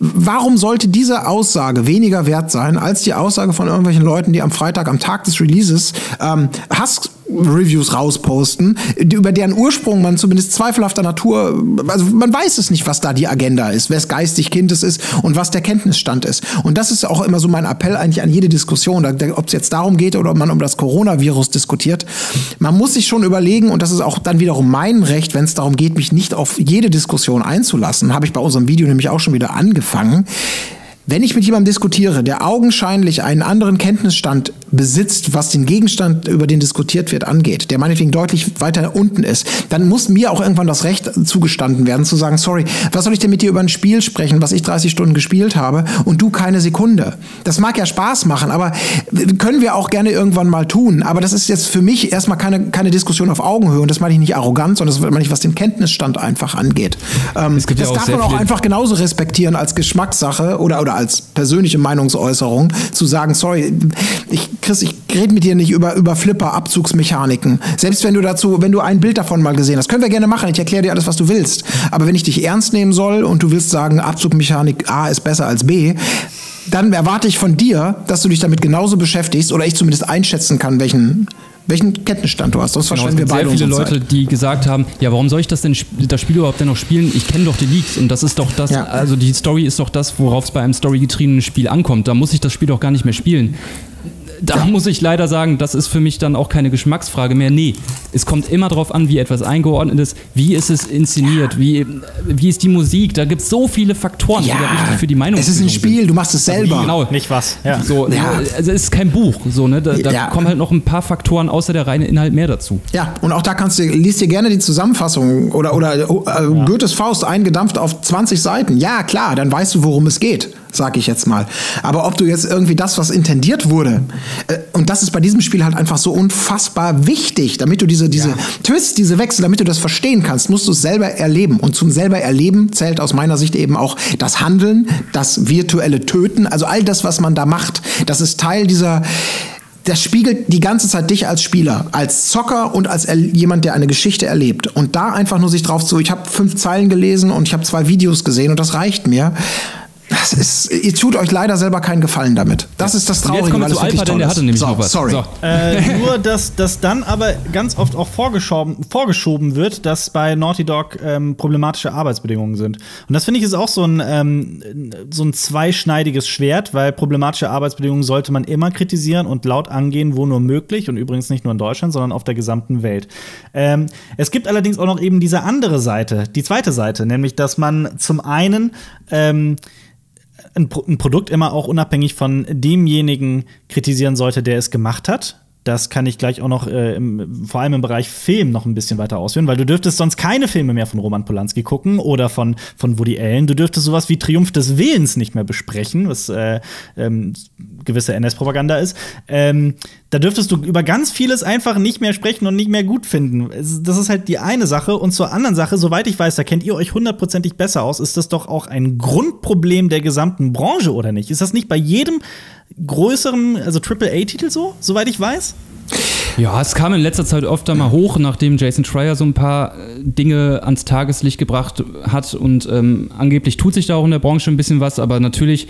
Warum sollte diese Aussage weniger wert sein als die Aussage von irgendwelchen Leuten, die am Freitag, am Tag des Releases, ähm, Hass Reviews rausposten, über deren Ursprung man zumindest zweifelhafter Natur, also man weiß es nicht, was da die Agenda ist, wes geistig Kind es ist und was der Kenntnisstand ist. Und das ist auch immer so mein Appell eigentlich an jede Diskussion, ob es jetzt darum geht oder ob man um das Coronavirus diskutiert. Man muss sich schon überlegen, und das ist auch dann wiederum mein Recht, wenn es darum geht, mich nicht auf jede Diskussion einzulassen, habe ich bei unserem Video nämlich auch schon wieder angefangen wenn ich mit jemandem diskutiere, der augenscheinlich einen anderen Kenntnisstand besitzt, was den Gegenstand, über den diskutiert wird, angeht, der meinetwegen deutlich weiter unten ist, dann muss mir auch irgendwann das Recht zugestanden werden, zu sagen, sorry, was soll ich denn mit dir über ein Spiel sprechen, was ich 30 Stunden gespielt habe und du keine Sekunde? Das mag ja Spaß machen, aber können wir auch gerne irgendwann mal tun. Aber das ist jetzt für mich erstmal keine, keine Diskussion auf Augenhöhe und das meine ich nicht arrogant, sondern das meine ich, was den Kenntnisstand einfach angeht. Ähm, das ja darf man auch einfach genauso respektieren als Geschmackssache oder, oder als persönliche Meinungsäußerung, zu sagen, sorry, ich, Chris, ich rede mit dir nicht über, über Flipper-Abzugsmechaniken. Selbst wenn du dazu, wenn du ein Bild davon mal gesehen hast, können wir gerne machen. Ich erkläre dir alles, was du willst. Aber wenn ich dich ernst nehmen soll und du willst sagen, Abzugmechanik A ist besser als B, dann erwarte ich von dir, dass du dich damit genauso beschäftigst oder ich zumindest einschätzen kann, welchen welchen Kenntnisstand du hast. Das genau, es gibt sehr viele Leute, die gesagt haben, ja, warum soll ich das denn das Spiel überhaupt denn noch spielen? Ich kenne doch die Leaks und das ist doch das, ja. also die Story ist doch das, worauf es bei einem storygetriebenen Spiel ankommt. Da muss ich das Spiel doch gar nicht mehr spielen da ja. muss ich leider sagen, das ist für mich dann auch keine Geschmacksfrage mehr. Nee, es kommt immer darauf an, wie etwas eingeordnet ist, wie ist es inszeniert, wie, wie ist die Musik. Da gibt es so viele Faktoren, ja. die da wichtig für die Meinung sind. Es ist ein Spiel, sind. du machst es selber. Genau, nicht was. Ja. So, ja. Also es ist kein Buch. So, ne? Da, da kommen halt noch ein paar Faktoren außer der reine Inhalt mehr dazu. Ja, und auch da kannst du, liest dir gerne die Zusammenfassung oder, oder äh, Goethes Faust eingedampft auf 20 Seiten. Ja, klar, dann weißt du, worum es geht sag ich jetzt mal. Aber ob du jetzt irgendwie das, was intendiert wurde, äh, und das ist bei diesem Spiel halt einfach so unfassbar wichtig, damit du diese, diese ja. Twists, diese Wechsel, damit du das verstehen kannst, musst du es selber erleben. Und zum selber erleben zählt aus meiner Sicht eben auch das Handeln, das virtuelle Töten, also all das, was man da macht, das ist Teil dieser, das spiegelt die ganze Zeit dich als Spieler, als Zocker und als jemand, der eine Geschichte erlebt. Und da einfach nur sich drauf zu, ich habe fünf Zeilen gelesen und ich habe zwei Videos gesehen und das reicht mir. Das ist, ihr tut euch leider selber keinen Gefallen damit. Das ist das Traurige, und jetzt kommen wir zu Alpha, denn der hatte nämlich so, noch was. Sorry. So. Äh, nur, dass, dass dann aber ganz oft auch vorgeschoben, vorgeschoben wird, dass bei Naughty Dog ähm, problematische Arbeitsbedingungen sind. Und das finde ich ist auch so ein, ähm, so ein zweischneidiges Schwert, weil problematische Arbeitsbedingungen sollte man immer kritisieren und laut angehen, wo nur möglich. Und übrigens nicht nur in Deutschland, sondern auf der gesamten Welt. Ähm, es gibt allerdings auch noch eben diese andere Seite, die zweite Seite, nämlich, dass man zum einen ähm, ein, ein Produkt immer auch unabhängig von demjenigen kritisieren sollte, der es gemacht hat. Das kann ich gleich auch noch äh, im, vor allem im Bereich Film noch ein bisschen weiter ausführen, weil du dürftest sonst keine Filme mehr von Roman Polanski gucken oder von, von Woody Allen. Du dürftest sowas wie Triumph des Willens nicht mehr besprechen, was äh, ähm, gewisse NS-Propaganda ist. Ähm, da dürftest du über ganz vieles einfach nicht mehr sprechen und nicht mehr gut finden. Das ist halt die eine Sache. Und zur anderen Sache, soweit ich weiß, da kennt ihr euch hundertprozentig besser aus, ist das doch auch ein Grundproblem der gesamten Branche, oder nicht? Ist das nicht bei jedem größeren, also AAA-Titel so, soweit ich weiß? Ja, es kam in letzter Zeit öfter mal hoch, nachdem Jason Schreier so ein paar äh, Dinge ans Tageslicht gebracht hat und ähm, angeblich tut sich da auch in der Branche ein bisschen was, aber natürlich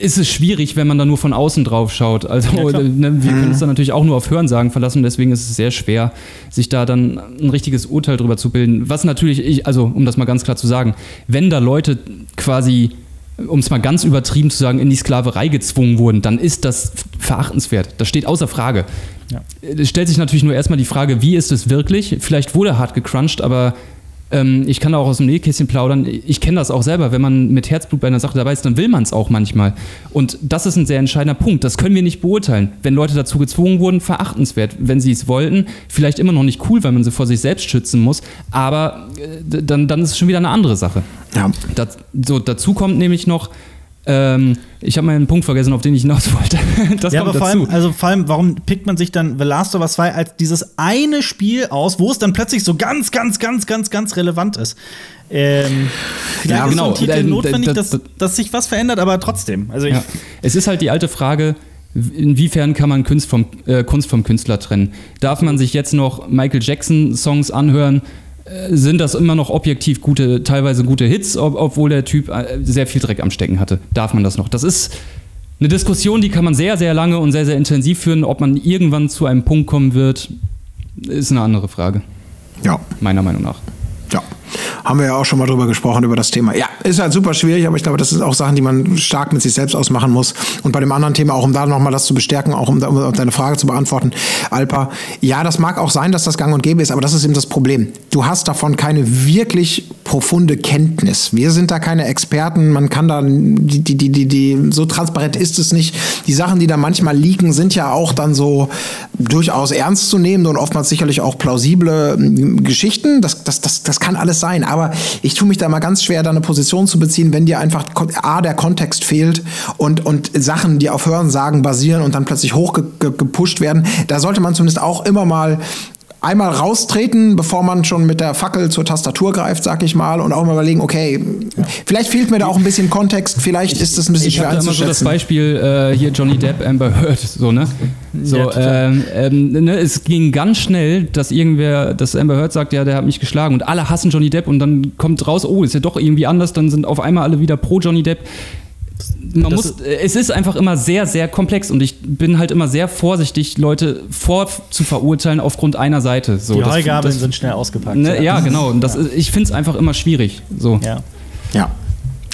ist es schwierig, wenn man da nur von außen drauf schaut. Also ja, ne, wir können uns dann natürlich auch nur auf Hörensagen verlassen, deswegen ist es sehr schwer, sich da dann ein richtiges Urteil drüber zu bilden. Was natürlich, ich, also um das mal ganz klar zu sagen, wenn da Leute quasi um es mal ganz übertrieben zu sagen, in die Sklaverei gezwungen wurden, dann ist das verachtenswert. Das steht außer Frage. Ja. Es stellt sich natürlich nur erstmal die Frage, wie ist es wirklich? Vielleicht wurde hart gecrunched, aber ähm, ich kann da auch aus dem Nähkästchen plaudern. Ich kenne das auch selber. Wenn man mit Herzblut bei einer Sache dabei ist, dann will man es auch manchmal. Und das ist ein sehr entscheidender Punkt. Das können wir nicht beurteilen. Wenn Leute dazu gezwungen wurden, verachtenswert. Wenn sie es wollten, vielleicht immer noch nicht cool, weil man sie vor sich selbst schützen muss. Aber äh, dann, dann ist es schon wieder eine andere Sache. Ja. Das, so, dazu kommt nämlich noch, ähm, ich habe meinen Punkt vergessen, auf den ich hinaus wollte. das ja, aber vor allem, also vor allem, warum pickt man sich dann The Last of Us 2 als dieses eine Spiel aus, wo es dann plötzlich so ganz, ganz, ganz, ganz, ganz relevant ist? Ähm, ja, genau. ist so ein Titel notwendig, dass, dass sich was verändert, aber trotzdem. Also ja. Es ist halt die alte Frage, inwiefern kann man Kunst vom, äh, Kunst vom Künstler trennen? Darf man sich jetzt noch Michael Jackson-Songs anhören, sind das immer noch objektiv gute, teilweise gute Hits, ob, obwohl der Typ äh, sehr viel Dreck am Stecken hatte. Darf man das noch? Das ist eine Diskussion, die kann man sehr, sehr lange und sehr, sehr intensiv führen. Ob man irgendwann zu einem Punkt kommen wird, ist eine andere Frage. Ja. Meiner Meinung nach. Ja, haben wir ja auch schon mal drüber gesprochen, über das Thema. Ja, ist halt super schwierig, aber ich glaube, das sind auch Sachen, die man stark mit sich selbst ausmachen muss. Und bei dem anderen Thema, auch um da nochmal das zu bestärken, auch um, um deine Frage zu beantworten, Alpa, ja, das mag auch sein, dass das gang und gäbe ist, aber das ist eben das Problem. Du hast davon keine wirklich profunde Kenntnis. Wir sind da keine Experten, man kann da, die, die, die, die, die so transparent ist es nicht. Die Sachen, die da manchmal liegen, sind ja auch dann so durchaus ernst zu nehmen und oftmals sicherlich auch plausible Geschichten. Das, das, das, das kann alles sein. Aber ich tue mich da mal ganz schwer, da eine Position zu beziehen, wenn dir einfach A, der Kontext fehlt und, und Sachen, die auf Hörensagen basieren und dann plötzlich hochgepusht werden. Da sollte man zumindest auch immer mal einmal raustreten, bevor man schon mit der Fackel zur Tastatur greift, sag ich mal, und auch mal überlegen, okay, vielleicht fehlt mir da auch ein bisschen Kontext, vielleicht ist das ein bisschen ich schwer Ich habe immer so das Beispiel äh, hier Johnny Depp, Amber Heard, so ne, so ja, ähm, ähm, ne, es ging ganz schnell, dass irgendwer, dass Amber Heard sagt, ja, der hat mich geschlagen und alle hassen Johnny Depp und dann kommt raus, oh, ist ja doch irgendwie anders, dann sind auf einmal alle wieder pro Johnny Depp man das muss, es ist einfach immer sehr, sehr komplex und ich bin halt immer sehr vorsichtig, Leute vor zu verurteilen aufgrund einer Seite. So, Die Heugabeln sind schnell ausgepackt. Ne, ja. ja. genau. Und das, ja. ich finde es einfach immer schwierig. So. Ja. Ja.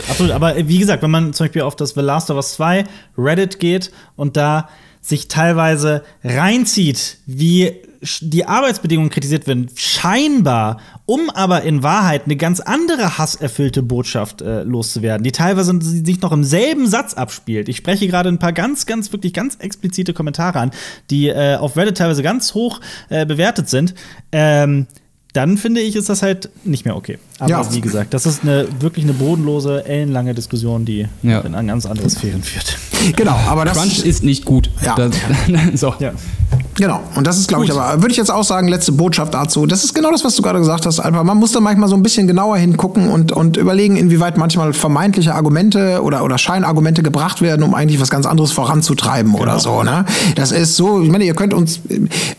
Absolut, aber wie gesagt, wenn man zum Beispiel auf das The Last of Us 2 Reddit geht und da sich teilweise reinzieht, wie die Arbeitsbedingungen kritisiert werden, scheinbar, um aber in Wahrheit eine ganz andere hasserfüllte Botschaft äh, loszuwerden, die teilweise sich noch im selben Satz abspielt. Ich spreche gerade ein paar ganz, ganz, wirklich ganz explizite Kommentare an, die äh, auf Reddit teilweise ganz hoch äh, bewertet sind. Ähm, dann finde ich, ist das halt nicht mehr okay. Aber ja. wie gesagt, das ist eine wirklich eine bodenlose, ellenlange Diskussion, die ja. in ein ganz andere Sphären führt. Genau, aber das Crunch ist nicht gut. Ja. Das, so. ja. Genau, und das ist, glaube ich, aber würde ich jetzt auch sagen, letzte Botschaft dazu. Das ist genau das, was du gerade gesagt hast, Alper. Man muss da manchmal so ein bisschen genauer hingucken und, und überlegen, inwieweit manchmal vermeintliche Argumente oder, oder Scheinargumente gebracht werden, um eigentlich was ganz anderes voranzutreiben genau. oder so. Ne? Das ist so, ich meine, ihr könnt uns,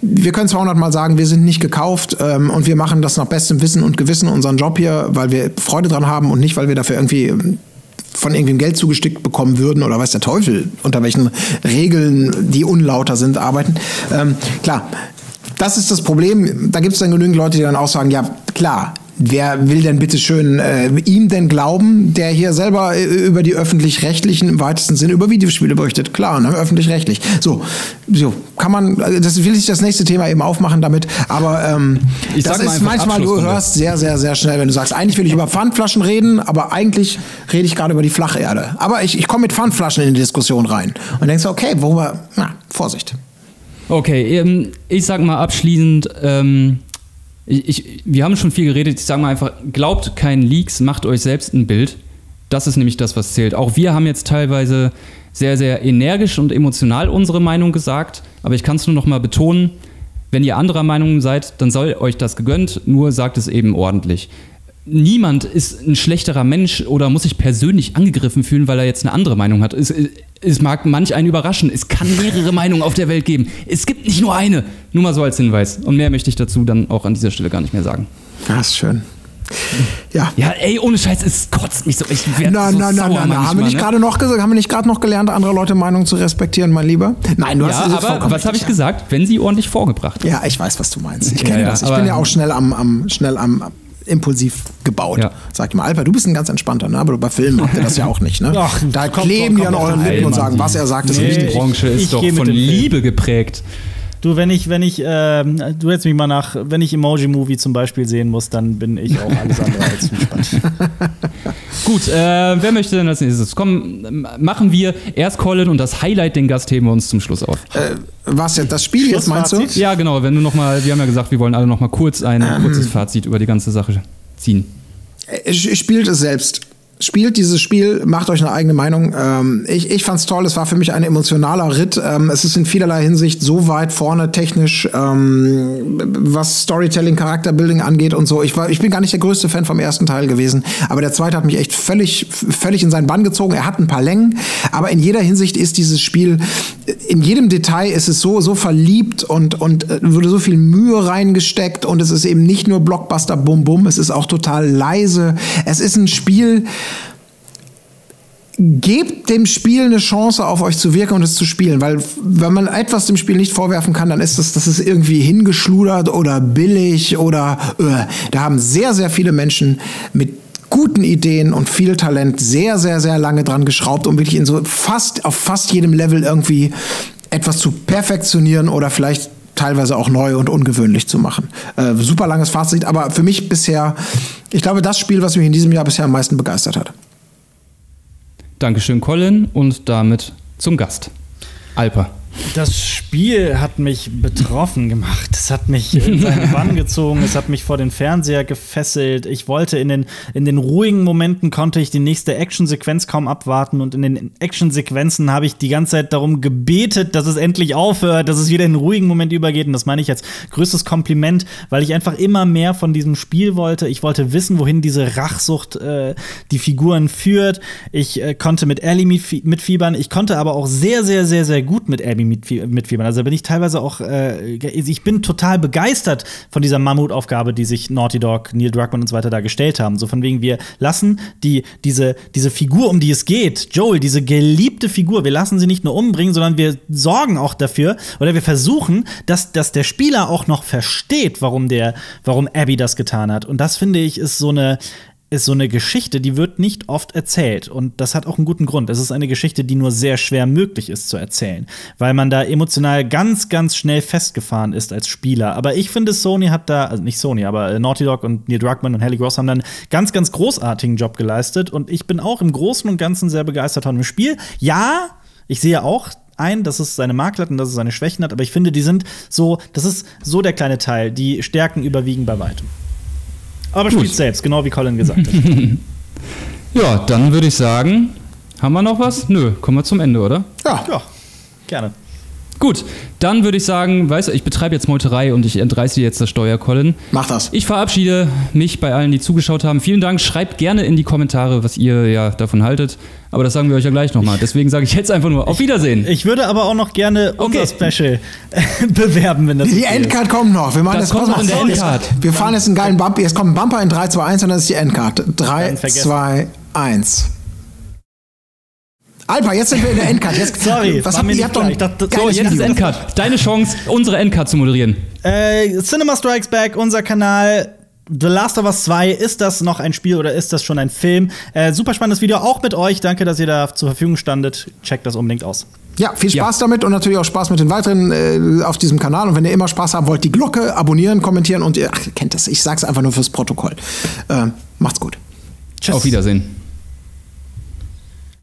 wir können 200 Mal sagen, wir sind nicht gekauft ähm, und wir machen das nach bestem Wissen und Gewissen unseren Job hier, weil wir Freude dran haben und nicht, weil wir dafür irgendwie von irgendwem Geld zugestickt bekommen würden oder weiß der Teufel, unter welchen Regeln, die unlauter sind, arbeiten. Ähm, klar, das ist das Problem. Da gibt es dann genügend Leute, die dann auch sagen, ja, klar, wer will denn bitte schön äh, ihm denn glauben, der hier selber äh, über die öffentlich-rechtlichen im weitesten Sinne über Videospiele berichtet? Klar, ne, öffentlich-rechtlich. So, so kann man, das will ich das nächste Thema eben aufmachen damit, aber ähm, ich das ist manchmal, du hörst sehr, sehr, sehr schnell, wenn du sagst, eigentlich will ich über Pfandflaschen reden, aber eigentlich rede ich gerade über die Flacherde. Aber ich, ich komme mit Pfandflaschen in die Diskussion rein und denkst, okay, worüber, na, Vorsicht. Okay, ähm, ich sag mal abschließend, ähm, ich, ich, wir haben schon viel geredet. Ich sage mal einfach, glaubt keinen Leaks, macht euch selbst ein Bild. Das ist nämlich das, was zählt. Auch wir haben jetzt teilweise sehr, sehr energisch und emotional unsere Meinung gesagt. Aber ich kann es nur noch mal betonen, wenn ihr anderer Meinung seid, dann soll euch das gegönnt, nur sagt es eben ordentlich niemand ist ein schlechterer Mensch oder muss sich persönlich angegriffen fühlen, weil er jetzt eine andere Meinung hat. Es, es, mag manch einen überraschen. Es kann mehrere Meinungen auf der Welt geben. Es gibt nicht nur eine. Nur mal so als Hinweis. Und mehr möchte ich dazu dann auch an dieser Stelle gar nicht mehr sagen. Das ist schön. Ja. Ja, ey, ohne Scheiß, es kotzt mich so. Ich werde so nein, nein, nein, nein. Haben wir nicht ne? gerade noch gesagt, haben wir nicht gerade noch gelernt, andere Leute Meinung zu respektieren, mein Lieber? Nein, du ja, hast es aber was habe ich gesagt? Wenn sie ordentlich vorgebracht. Ja, ich weiß, was du meinst. Ich kenne ja, ja, das. Ich bin ja auch schnell am, am schnell am impulsiv gebaut. Ja. Sag ich mal, Alper, du bist ein ganz entspannter, ne? aber bei Filmen habt ihr das ja auch nicht. Ne? Ach, da kleben die an euren Lippen und sagen, was er sagt, ist nee, richtig. Die Branche ist ich doch von Liebe geprägt. Du, wenn ich, wenn ich, äh, du hättest mich mal nach, wenn ich Emoji-Movie zum Beispiel sehen muss, dann bin ich auch alles andere als entspannt. Gut, äh, wer möchte denn als nächstes? Komm, machen wir erst Colin und das Highlight, den Gast heben wir uns zum Schluss auf. Äh, was jetzt, das Spiel jetzt meinst du? Ja, genau, wenn du nochmal, wir haben ja gesagt, wir wollen alle nochmal kurz ein ähm. kurzes Fazit über die ganze Sache ziehen. Spielt es selbst spielt dieses Spiel, macht euch eine eigene Meinung. Ähm, ich ich fand es toll, es war für mich ein emotionaler Ritt. Ähm, es ist in vielerlei Hinsicht so weit vorne technisch, ähm, was Storytelling, Charakterbuilding angeht und so. Ich, war, ich bin gar nicht der größte Fan vom ersten Teil gewesen, aber der zweite hat mich echt völlig, völlig in seinen Bann gezogen. Er hat ein paar Längen, aber in jeder Hinsicht ist dieses Spiel, in jedem Detail ist es so, so verliebt und, und äh, wurde so viel Mühe reingesteckt und es ist eben nicht nur Blockbuster Bum Bum, es ist auch total leise. Es ist ein Spiel, gebt dem Spiel eine Chance, auf euch zu wirken und es zu spielen. Weil, wenn man etwas dem Spiel nicht vorwerfen kann, dann ist es, dass es irgendwie hingeschludert oder billig oder äh, da haben sehr, sehr viele Menschen mit guten Ideen und viel Talent sehr, sehr, sehr lange dran geschraubt, um wirklich in so fast, auf fast jedem Level irgendwie etwas zu perfektionieren oder vielleicht teilweise auch neu und ungewöhnlich zu machen. Äh, super langes Fazit, aber für mich bisher, ich glaube, das Spiel, was mich in diesem Jahr bisher am meisten begeistert hat. Dankeschön, Colin, und damit zum Gast. Alper. Das Spiel hat mich betroffen gemacht. Es hat mich in seinen Bann gezogen. Es hat mich vor den Fernseher gefesselt. Ich wollte in den, in den ruhigen Momenten konnte ich die nächste Actionsequenz kaum abwarten. Und in den Actionsequenzen habe ich die ganze Zeit darum gebetet, dass es endlich aufhört, dass es wieder in einen ruhigen Moment übergeht. Und das meine ich als größtes Kompliment, weil ich einfach immer mehr von diesem Spiel wollte. Ich wollte wissen, wohin diese Rachsucht äh, die Figuren führt. Ich äh, konnte mit Ellie mitfiebern. Ich konnte aber auch sehr, sehr, sehr, sehr gut mit Abby mitfiebern. Also bin ich teilweise auch, äh, ich bin total begeistert von dieser Mammutaufgabe, die sich Naughty Dog, Neil Druckmann und so weiter da gestellt haben. So von wegen, wir lassen die, diese, diese Figur, um die es geht, Joel, diese geliebte Figur, wir lassen sie nicht nur umbringen, sondern wir sorgen auch dafür oder wir versuchen, dass, dass der Spieler auch noch versteht, warum der, warum Abby das getan hat. Und das finde ich ist so eine, ist so eine Geschichte, die wird nicht oft erzählt. Und das hat auch einen guten Grund. Es ist eine Geschichte, die nur sehr schwer möglich ist zu erzählen, weil man da emotional ganz, ganz schnell festgefahren ist als Spieler. Aber ich finde, Sony hat da, also nicht Sony, aber Naughty Dog und Neil Druckmann und Haley Gross haben dann einen ganz, ganz großartigen Job geleistet. Und ich bin auch im Großen und Ganzen sehr begeistert von dem Spiel. Ja, ich sehe auch ein, dass es seine Makel hat und dass es seine Schwächen hat, aber ich finde, die sind so, das ist so der kleine Teil. Die Stärken überwiegen bei weitem. Aber Gut. spielt selbst, genau wie Colin gesagt hat. ja, dann würde ich sagen, haben wir noch was? Nö, kommen wir zum Ende, oder? Ja. Ja, gerne. Gut, dann würde ich sagen, weißt du, ich betreibe jetzt Meuterei und ich entreiße jetzt das Steuer, Colin. Mach das. Ich verabschiede mich bei allen, die zugeschaut haben. Vielen Dank. Schreibt gerne in die Kommentare, was ihr ja davon haltet. Aber das sagen wir euch ja gleich nochmal. Deswegen sage ich jetzt einfach nur auf Wiedersehen. Ich würde aber auch noch gerne unser Special bewerben, wenn das Die Endcard kommt noch. Wir machen das, das kommt noch in der Endcard. Wir fahren jetzt einen geilen Bumper. Jetzt kommt ein Bumper in 3, 2, 1 und das ist die Endcard. 3, 2, 1. Alpa, jetzt sind wir in der Endcard. Jetzt, Sorry, was habt ihr? Habt doch ich dachte, so, jetzt Video. ist Endcard. Deine Chance, unsere Endcard zu moderieren. Äh, Cinema Strikes Back, unser Kanal. The Last of Us 2, ist das noch ein Spiel oder ist das schon ein Film? Äh, super spannendes Video auch mit euch. Danke, dass ihr da zur Verfügung standet. Checkt das unbedingt aus. Ja, viel Spaß ja. damit und natürlich auch Spaß mit den weiteren äh, auf diesem Kanal. Und wenn ihr immer Spaß haben wollt, die Glocke abonnieren, kommentieren und ihr ach, kennt das. Ich sag's einfach nur fürs Protokoll. Äh, macht's gut. Tschüss. Auf Wiedersehen.